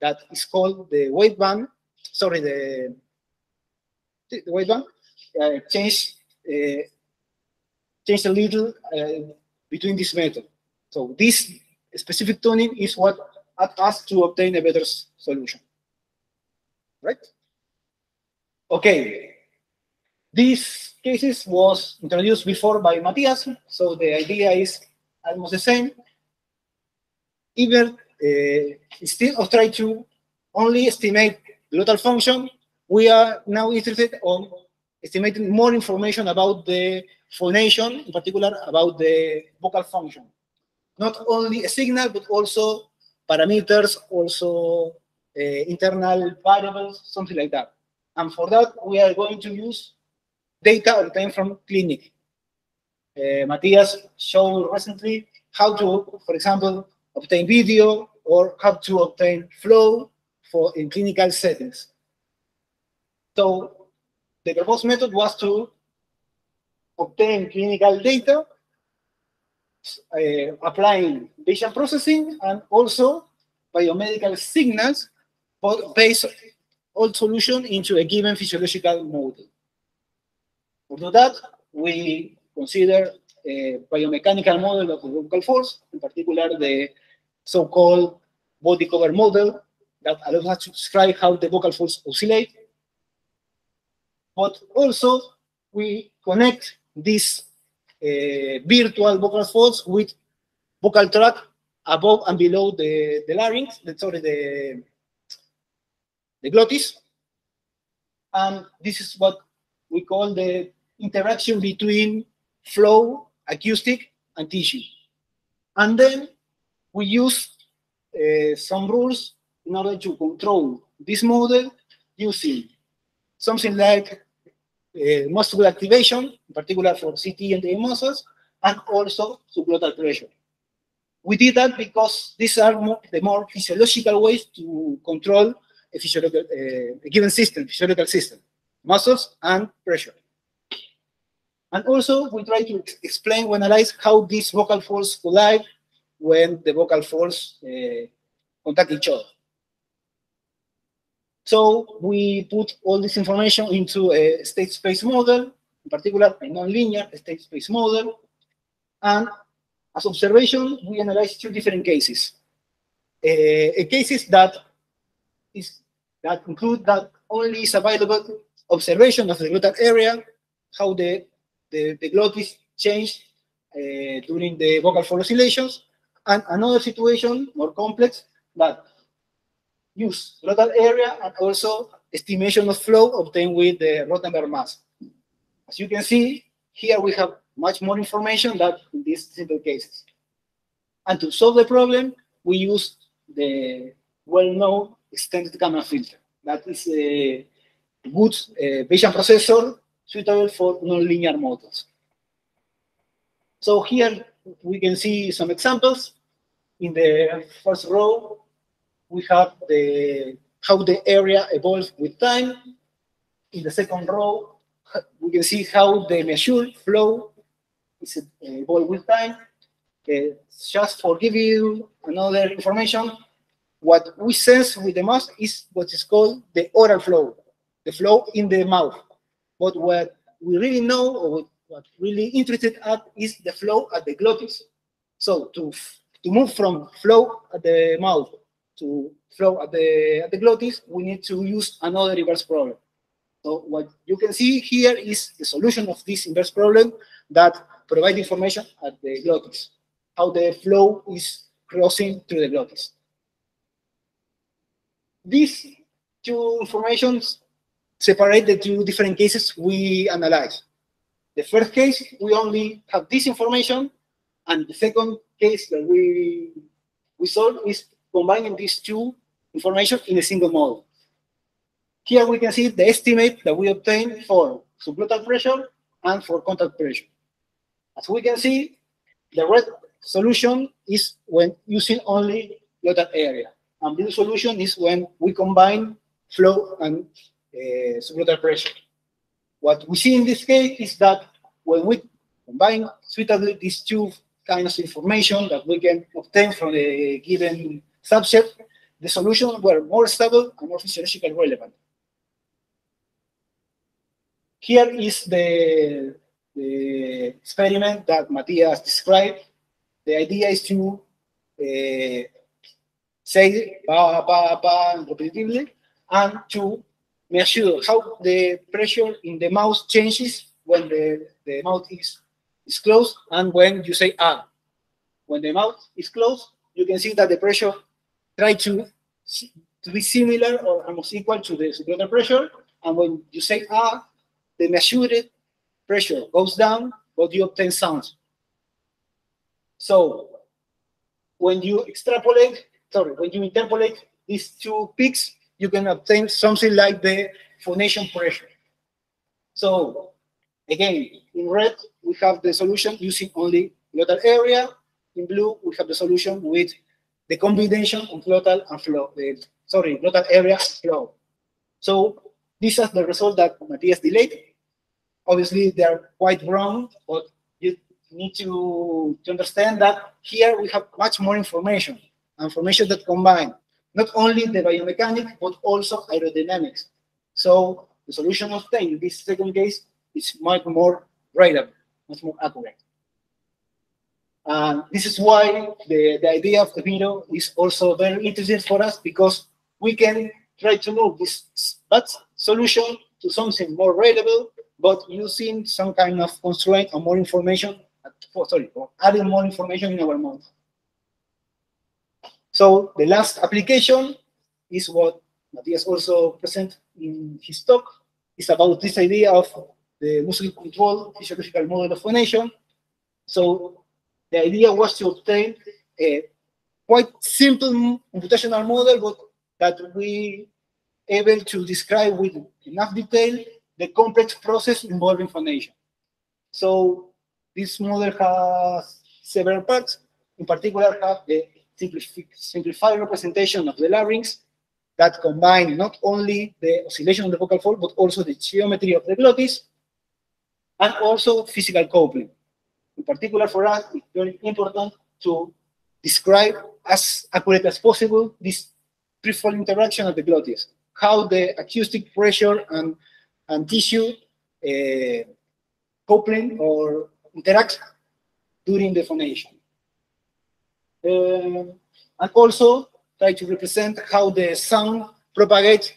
that is called the wave band, sorry, the, the wave band, uh, change, uh, change a little uh, between this method. So this specific tuning is what at us to obtain a better solution. Right? Okay. This cases was introduced before by Matías, so the idea is almost the same. Either uh, of trying to only estimate glottal function, we are now interested on estimating more information about the phonation, in particular about the vocal function. Not only a signal, but also parameters, also uh, internal variables, something like that. And for that, we are going to use data obtained from clinic. Uh, Matías showed recently how to, for example, obtain video or how to obtain flow for in clinical settings. So the proposed method was to obtain clinical data, uh, applying Bayesian processing and also biomedical signals, based all solution into a given physiological model. For that, we consider a biomechanical model of vocal folds, in particular the so-called body cover model that allows us to describe how the vocal folds oscillate. But also, we connect this uh, virtual vocal folds with vocal tract above and below the, the larynx, the, sorry, the, the glottis. And this is what we call the interaction between flow, acoustic, and tissue. And then we use uh, some rules in order to control this model using something like uh, muscle activation, in particular for CT and the muscles, and also subglottal pressure. We did that because these are more, the more physiological ways to control a, physiological, uh, a given system, physiological system, muscles and pressure. And also, we try to explain, analyze how these vocal folds collide when the vocal folds uh, contact each other. So we put all this information into a state space model, in particular a nonlinear state space model. And as observation, we analyze two different cases. Uh, cases that is that include that only is available observation of the glottal area, how the, the, the glottis change uh, during the vocal fold oscillations, and another situation, more complex, but use glottal area and also estimation of flow obtained with the Rothenberg mask. As you can see, here we have much more information than in these simple cases. And to solve the problem, we use the well-known extended Kalman filter. That is a good uh, Bayesian processor suitable for nonlinear models. So here we can see some examples. In the first row, we have the how the area evolves with time. In the second row, we can see how the measured flow is evolved with time. Uh, just for give you another information, what we sense with the mouth is what is called the oral flow, the flow in the mouth. But what we really know, or what really interested at, is the flow at the glottis. So to to move from flow at the mouth to flow at the at the glottis, we need to use another reverse problem. So what you can see here is the solution of this inverse problem that provide information at the glottis, how the flow is crossing through the glottis. These two informations separate the two different cases we analyze. The first case, we only have this information, and the second case that we, we solve is combining these two information in a single model. Here we can see the estimate that we obtained for subglottal pressure and for contact pressure. As we can see, the red solution is when using only glottal area. And blue solution is when we combine flow and uh, subglottal pressure. What we see in this case is that when we combine suitably these two kinds of information that we can obtain from a given subject, the solutions were more stable and more physiologically relevant. Here is the, the experiment that Matías described. The idea is to uh, say ba, ba, ba repetitively and to measure how the pressure in the mouth changes when the, the mouth is, is closed and when you say ah. When the mouth is closed, you can see that the pressure try to, to be similar or almost equal to the subglottal pressure. And when you say ah, the measured pressure goes down, but you obtain sounds. So when you extrapolate, sorry, when you interpolate these two peaks, you can obtain something like the phonation pressure. So again, in red, we have the solution using only glottal area. In blue, we have the solution with the combination of glottal and flow, uh, sorry, glottal area and flow. So this is the result that Matías delayed. Obviously, they're quite wrong, but you need to, to understand that here we have much more information, information that combine not only the biomechanics, but also aerodynamics. So the solution obtained in this second case is much more reliable, much more accurate. And this is why the, the idea of the video is also very interesting for us because we can try to move this bad solution to something more readable, but using some kind of constraint or more information, oh, sorry, or adding more information in our model. So the last application is what Matías also present in his talk. It's about this idea of the muscle control physiological model of phonation. So the idea was to obtain a quite simple computational model, but that we able to describe with enough detail the complex process involving phonation. So this model has several parts. In particular, have the simplified representation of the larynx that combine not only the oscillation of the vocal fold, but also the geometry of the glottis, and also physical coupling in particular for us, it's very important to describe as accurate as possible this pre-fold interaction of the glottis, how the acoustic pressure and, and tissue uh, coupling or interact during the phonation. Uh, and also try to represent how the sound propagates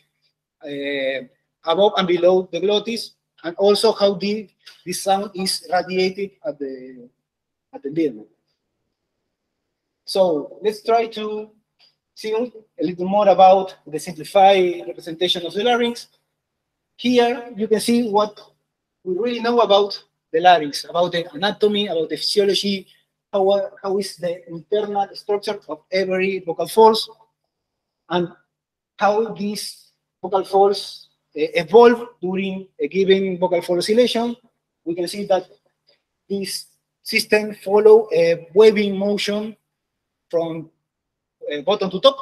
uh, above and below the glottis and also how the, the sound is radiated at the, at the middle. So let's try to see a little more about the simplified representation of the larynx. Here you can see what we really know about the larynx, about the anatomy, about the physiology, how, how is the internal structure of every vocal folds, and how these vocal Eh, evolve during a given vocal fold oscillation, we can see that this system follow a waving motion from uh, bottom to top.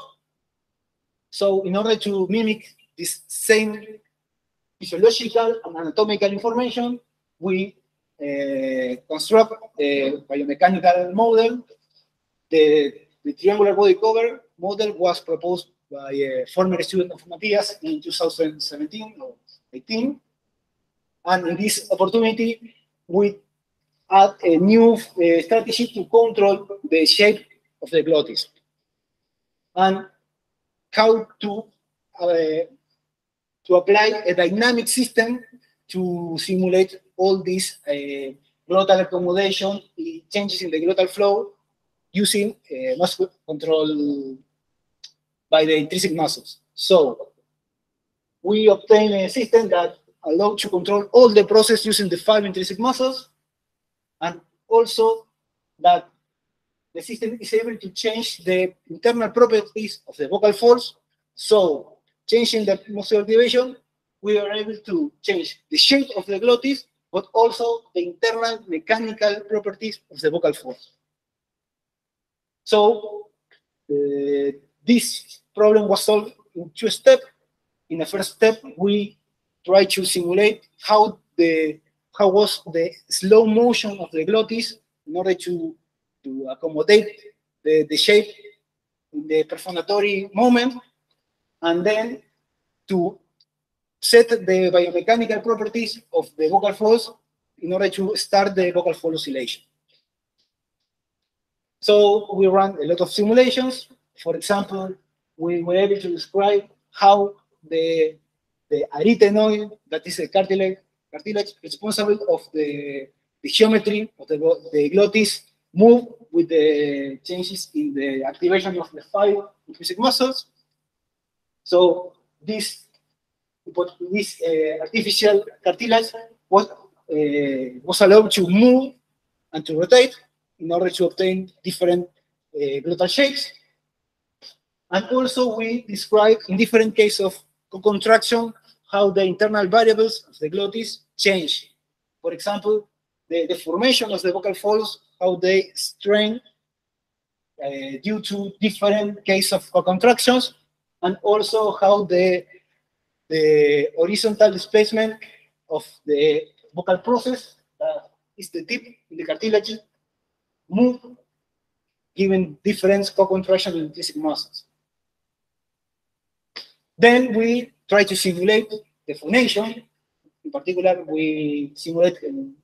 So in order to mimic this same physiological and anatomical information, we uh, construct a biomechanical model. The, the triangular body cover model was proposed by a former student of Matías in 2017 or 18. And in this opportunity, we add a new uh, strategy to control the shape of the glottis and how to uh, to apply a dynamic system to simulate all these uh, glottal accommodation, changes in the glottal flow using uh, muscle control by the intrinsic muscles. So we obtain a system that allows to control all the process using the five intrinsic muscles, and also that the system is able to change the internal properties of the vocal folds. So changing the muscle activation, we are able to change the shape of the glottis, but also the internal mechanical properties of the vocal folds. So uh, this problem was solved in two steps. In the first step, we try to simulate how the how was the slow motion of the glottis in order to to accommodate the, the shape in the prephonatory moment, and then to set the biomechanical properties of the vocal folds in order to start the vocal fold oscillation. So we ran a lot of simulations. For example, we were able to describe how the, the arytenoid, that is a cartilage, cartilage responsible of the, the geometry of the, the glottis, move with the changes in the activation of the five intrinsic muscles. So this, this uh, artificial cartilage was, uh, was allowed to move and to rotate in order to obtain different uh, glottal shapes. And also we describe in different cases of co-contraction how the internal variables of the glottis change. For example, the, the formation of the vocal folds, how they strain uh, due to different cases of co-contractions, and also how the, the horizontal displacement of the vocal process, that is the tip in the cartilage, move given different co-contraction in intrinsic muscles. Then we try to simulate the phonation. In particular, we simulate um,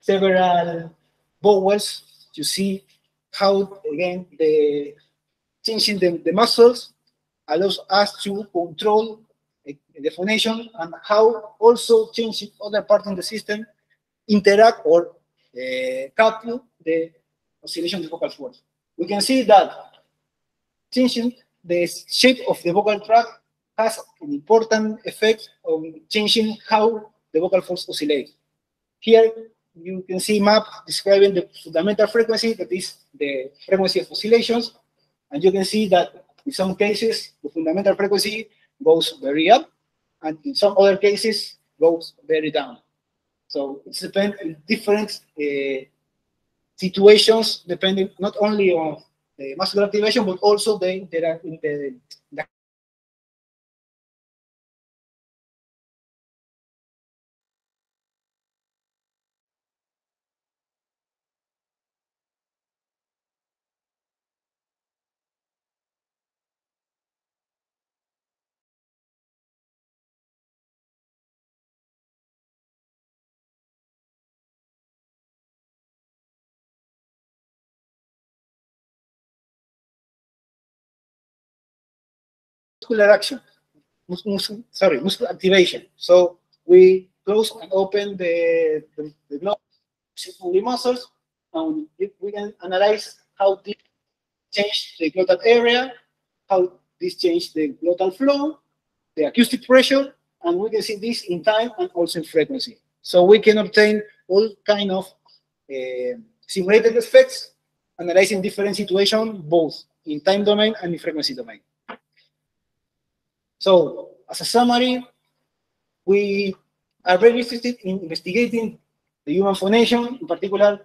several vowels to see how, again, the changing the, the muscles allows us to control the phonation and how also changing other parts in the system interact or uh, couple the oscillation of the vocal folds. We can see that changing the shape of the vocal tract has an important effect on changing how the vocal folds oscillate. Here you can see map describing the fundamental frequency, that is the frequency of oscillations, and you can see that in some cases the fundamental frequency goes very up, and in some other cases goes very down. So it depends on different uh, situations, depending not only on the muscular activation, but also the, the, the, the muscular action, mus mus sorry, muscular activation. So we close and open the, the, the muscles, and we can analyze how this change the glottal area, how this change the glottal flow, the acoustic pressure, and we can see this in time and also in frequency. So we can obtain all kind of uh, simulated effects, analyzing different situations, both in time domain and in frequency domain. So, as a summary, we are very interested in investigating the human phonation, in particular,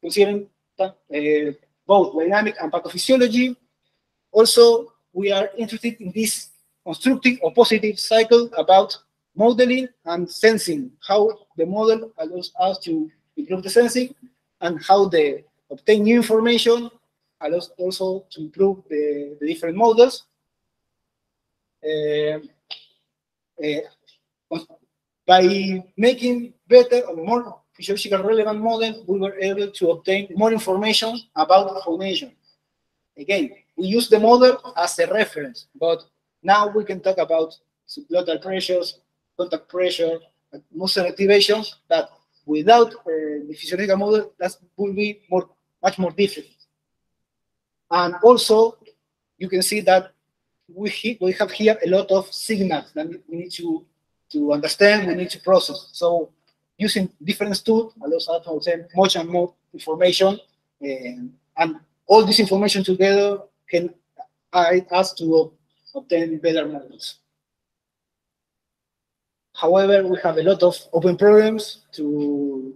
considering uh, both dynamic and pathophysiology. Also, we are interested in this constructive or positive cycle about modeling and sensing, how the model allows us to improve the sensing and how the obtain new information allows also to improve the, the different models. Uh, uh, by making better or more physiological relevant models, we were able to obtain more information about phonation. Again, we use the model as a reference, but now we can talk about subglottal pressures, contact pressure, muscle activations that without uh, the physiological model, that would be more, much more difficult. And also, you can see that we, we have here a lot of signals that we need to, to understand, we need to process. So using different tools allows us to obtain much and more information, and, and all this information together can aid us to obtain better models. However, we have a lot of open problems to,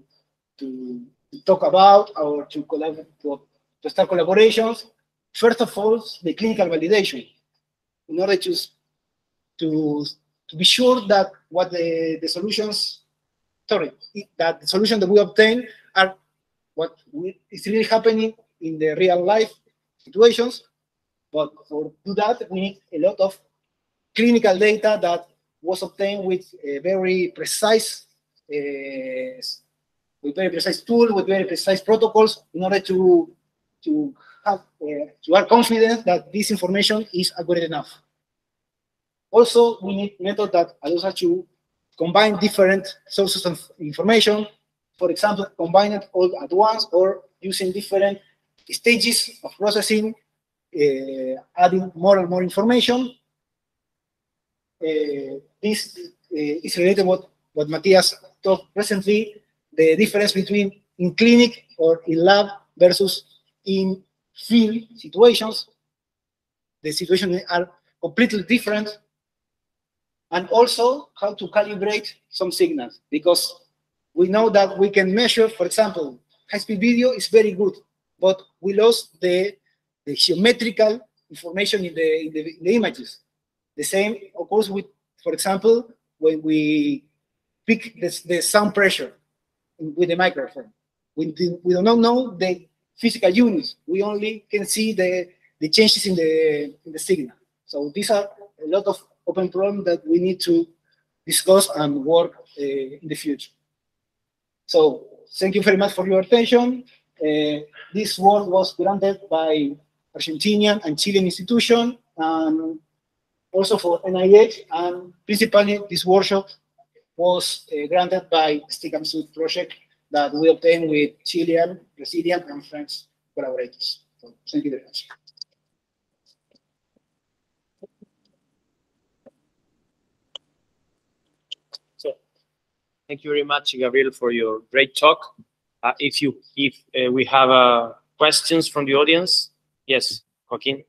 to talk about or to collaborate, to, to start collaborations. First of all, the clinical validation. In order to, to, to be sure that what the, the solutions, sorry, that the solution that we obtain are what we, is really happening in the real life situations. But for do that, we need a lot of clinical data that was obtained with a very precise, uh, with very precise tool, with very precise protocols, in order to to have uh, to are confident that this information is accurate enough. Also, we need method that allows us to combine different sources of information. For example, combine it all at once or using different stages of processing, uh, adding more and more information. Uh, this uh, is related what what Matías talked recently, the difference between in clinic or in lab versus in field situations. The situations are completely different. And also how to calibrate some signals, because we know that we can measure, for example, high-speed video is very good, but we lost the, the geometrical information in the, in the, in the images. The same occurs with, for example, when we pick the, the sound pressure with the microphone. We, we do not know the physical units. We only can see the, the changes in the, in the signal. So these are a lot of open problems that we need to discuss and work uh, in the future. So thank you very much for your attention. Uh, this award was granted by Argentinian and Chilean institution, and also for NIH, and principally this workshop was uh, granted by STIC-AmSud project that we obtained with Chilean, Brazilian, and French collaborators. So thank you very much. Thank you very much, Gabriel, for your great talk. Uh, if you, if uh, we have uh, questions from the audience, yes, Joaquin.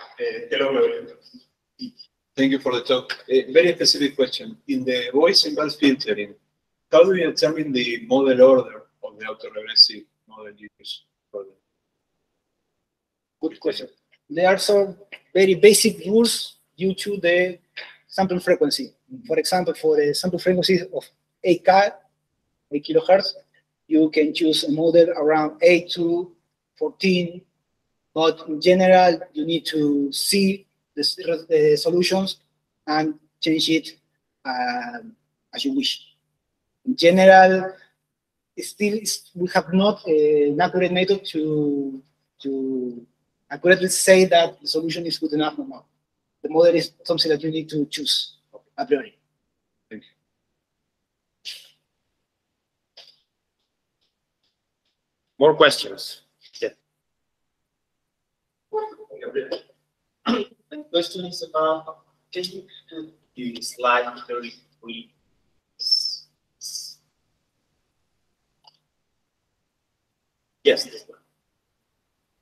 Uh, Hello, Gabriel. Thank you for the talk. A very specific question. In the voice impulse filtering, how do you determine the model order of the autoregressive model use for the Good question. There are some very basic rules due to the sample frequency. Mm-hmm. For example, for the sample frequency of 8 K, 8 kilohertz, you can choose a model around 8 to 14, but in general, you need to see the, the solutions and change it um, as you wish. In general, still we have not uh, an accurate method to to accurately say that the solution is good enough or not. The model is something that you need to choose a priori. More questions? The question is about, can you the slide thirty-three? Yes. this one.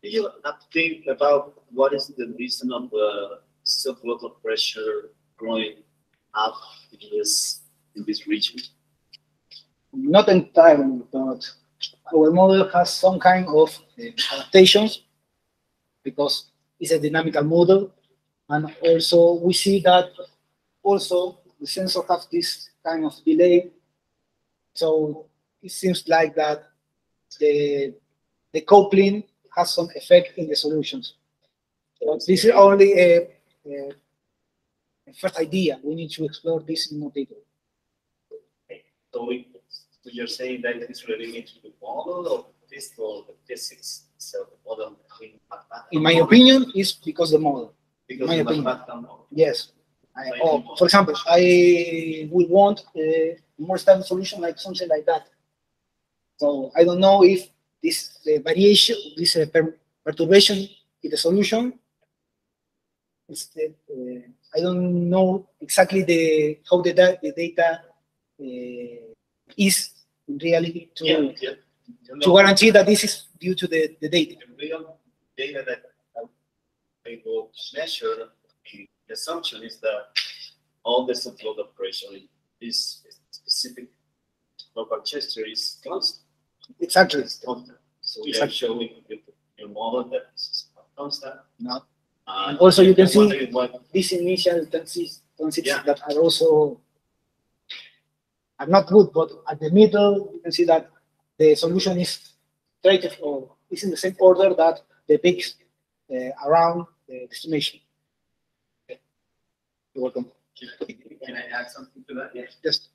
Do you update about what is the reason of the subglottal pressure growing up in this, in this region? Not entirely, but our model has some kind of uh, adaptations because it's a dynamical model. And also we see that also the sensor has this kind of delay. So it seems like that the, the coupling has some effect in the solutions. But this is only a, a, a first idea. We need to explore this in more detail. So we, so you're saying that it's related to the model or this for the physics, so the model. I mean, mathematical In my opinion, is because the model. Because my opinion. Yes. I, oh, for example, I would want a more stable solution like something like that. So I don't know if this the variation, this uh, per- perturbation in the solution. Is the, uh, I don't know exactly the how the, da- the data uh, is in reality to Yeah, yeah. To guarantee that this is due to the, the data. the real data that they will measure, the assumption is that all the central blood pressure is specific local gesture is constant. Exactly. It's constant. So we are showing your model that it's constant. No. Uh, And also you can see- what- these initial concepts Yeah. that are also are not good, but at the middle, you can see that the solution is straight or is in the same order that the peaks uh, around the destination. You're welcome. Can I add something to that? Yes. Just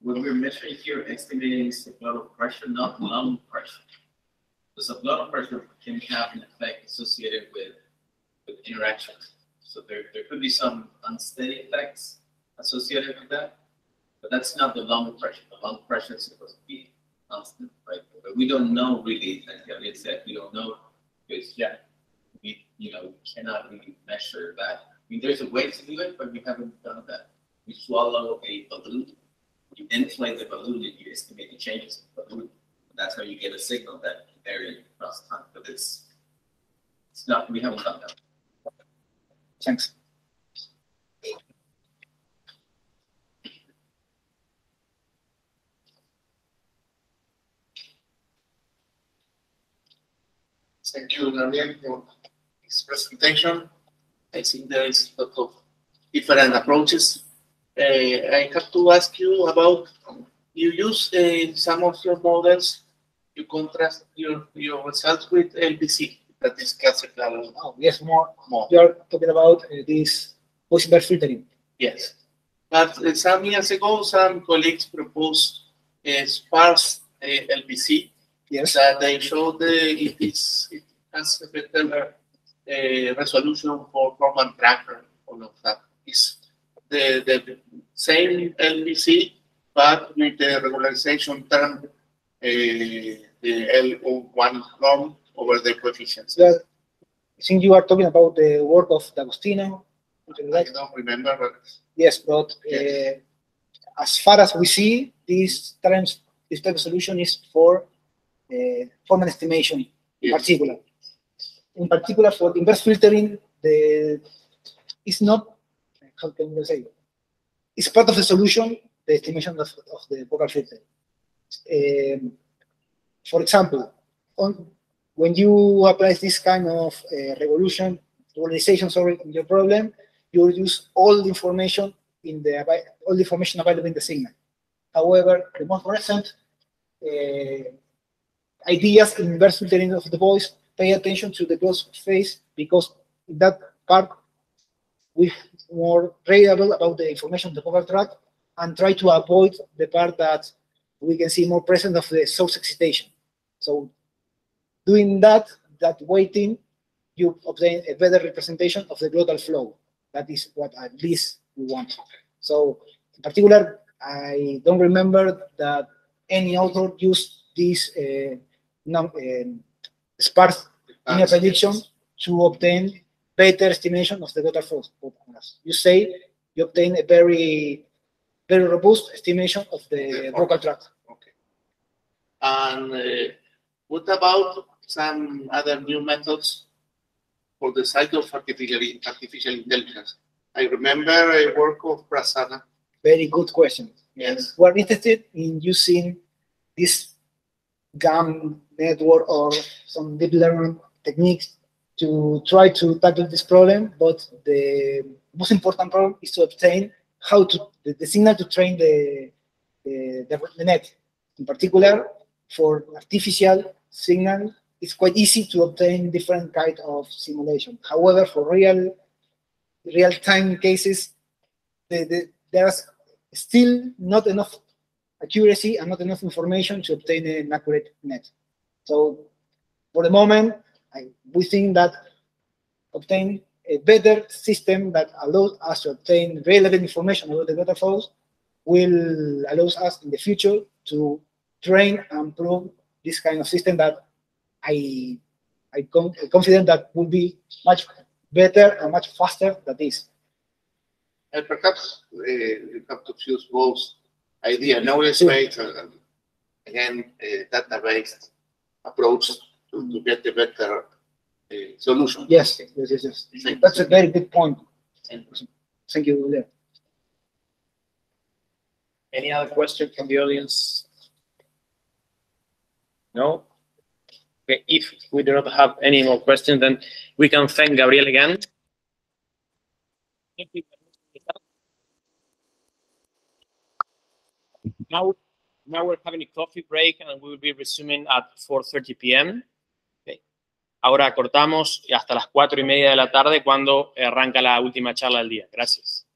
What we're measuring here, estimating blood pressure, not lung pressure. Because the blood pressure can have an effect associated with, with interactions. So there, there could be some unsteady effects associated with that. But that's not the lung pressure. The lung pressure is supposed to be constant, right? But we don't know really, like Elliot said, we don't know. Because, yeah, you know, we cannot really measure that. I mean, there's a way to do it, but we haven't done that. You swallow a balloon, you inflate the balloon and you estimate the changes in the balloon. That's how you get a signal that area across time, but it's, it's not, we haven't done that. thanks. Thank you, Gabriel, this presentation. I think there is a lot of different approaches. Uh, I have to ask you about, you use uh, some of your models, you contrast your, your results with LPC, that is classical Oh, yes, more. model. You are talking about uh, this possible filtering. Yes. But uh, some years ago, some colleagues proposed a sparse uh, LPC Yes. that they showed uh, it is, it has a better uh, resolution for common tracker, all of that. Is the, the same LPC, but with the regularization term, uh, the L1 norm over the coefficients. So, I think you are talking about the work of D'Agostino. I don't remember, but Yes, but uh, as far as we see, this terms, this type of solution is for uh, formant estimation in particular. In particular, for inverse filtering, the it's not how can we say it's part of the solution, the estimation of, of the vocal filter. Um, for example, on when you apply this kind of uh, revolution, regularization, sorry, in your problem, you will use all the information in the all the information available in the signal. However, the most recent uh, ideas in inverse filtering of the voice pay attention to the closed phase because in that part we more reliable about the information the vocal tract and try to avoid the part that we can see more present of the source excitation. So doing that, that waiting, you obtain a better representation of the glottal flow. That is what at least we want. So in particular, I don't remember that any author used this uh, num- um, sparse linear prediction to obtain better estimation of the glottal flow. You say, you obtain a very, very robust estimation of the vocal tract. Okay. And uh, what about some other new methods for the side of artificial, artificial intelligence? I remember a work of Prasanna. Very good question. Yes. We're interested in using this GAN network or some deep learning techniques to try to tackle this problem, but the most important problem is to obtain how to the, the signal to train the, the, the, net. In particular, for artificial signal, it's quite easy to obtain different kind of simulation. However, for real real-time cases, the, the, there's still not enough accuracy and not enough information to obtain an accurate net. So for the moment, I, we think that obtain a better system that allows us to obtain relevant information about the data flows will allow us in the future to train and prove this kind of system that I I com confident that will be much better and much faster than this. And perhaps uh, you have to fuse both idea, knowledge base, and again, a database approach to, to get a better uh, solution. Yes, yes, yes, yes. That's a very good point. Thank you, Leo. Any other question from the audience? No? Okay, if we do not have any more questions, then we can thank Gabriel again. Thank you. Now, now we're having a coffee break and we will be resuming at 4.30 p.m. Ahora cortamos hasta las cuatro y media de la tarde cuando arranca la última charla del día. Gracias.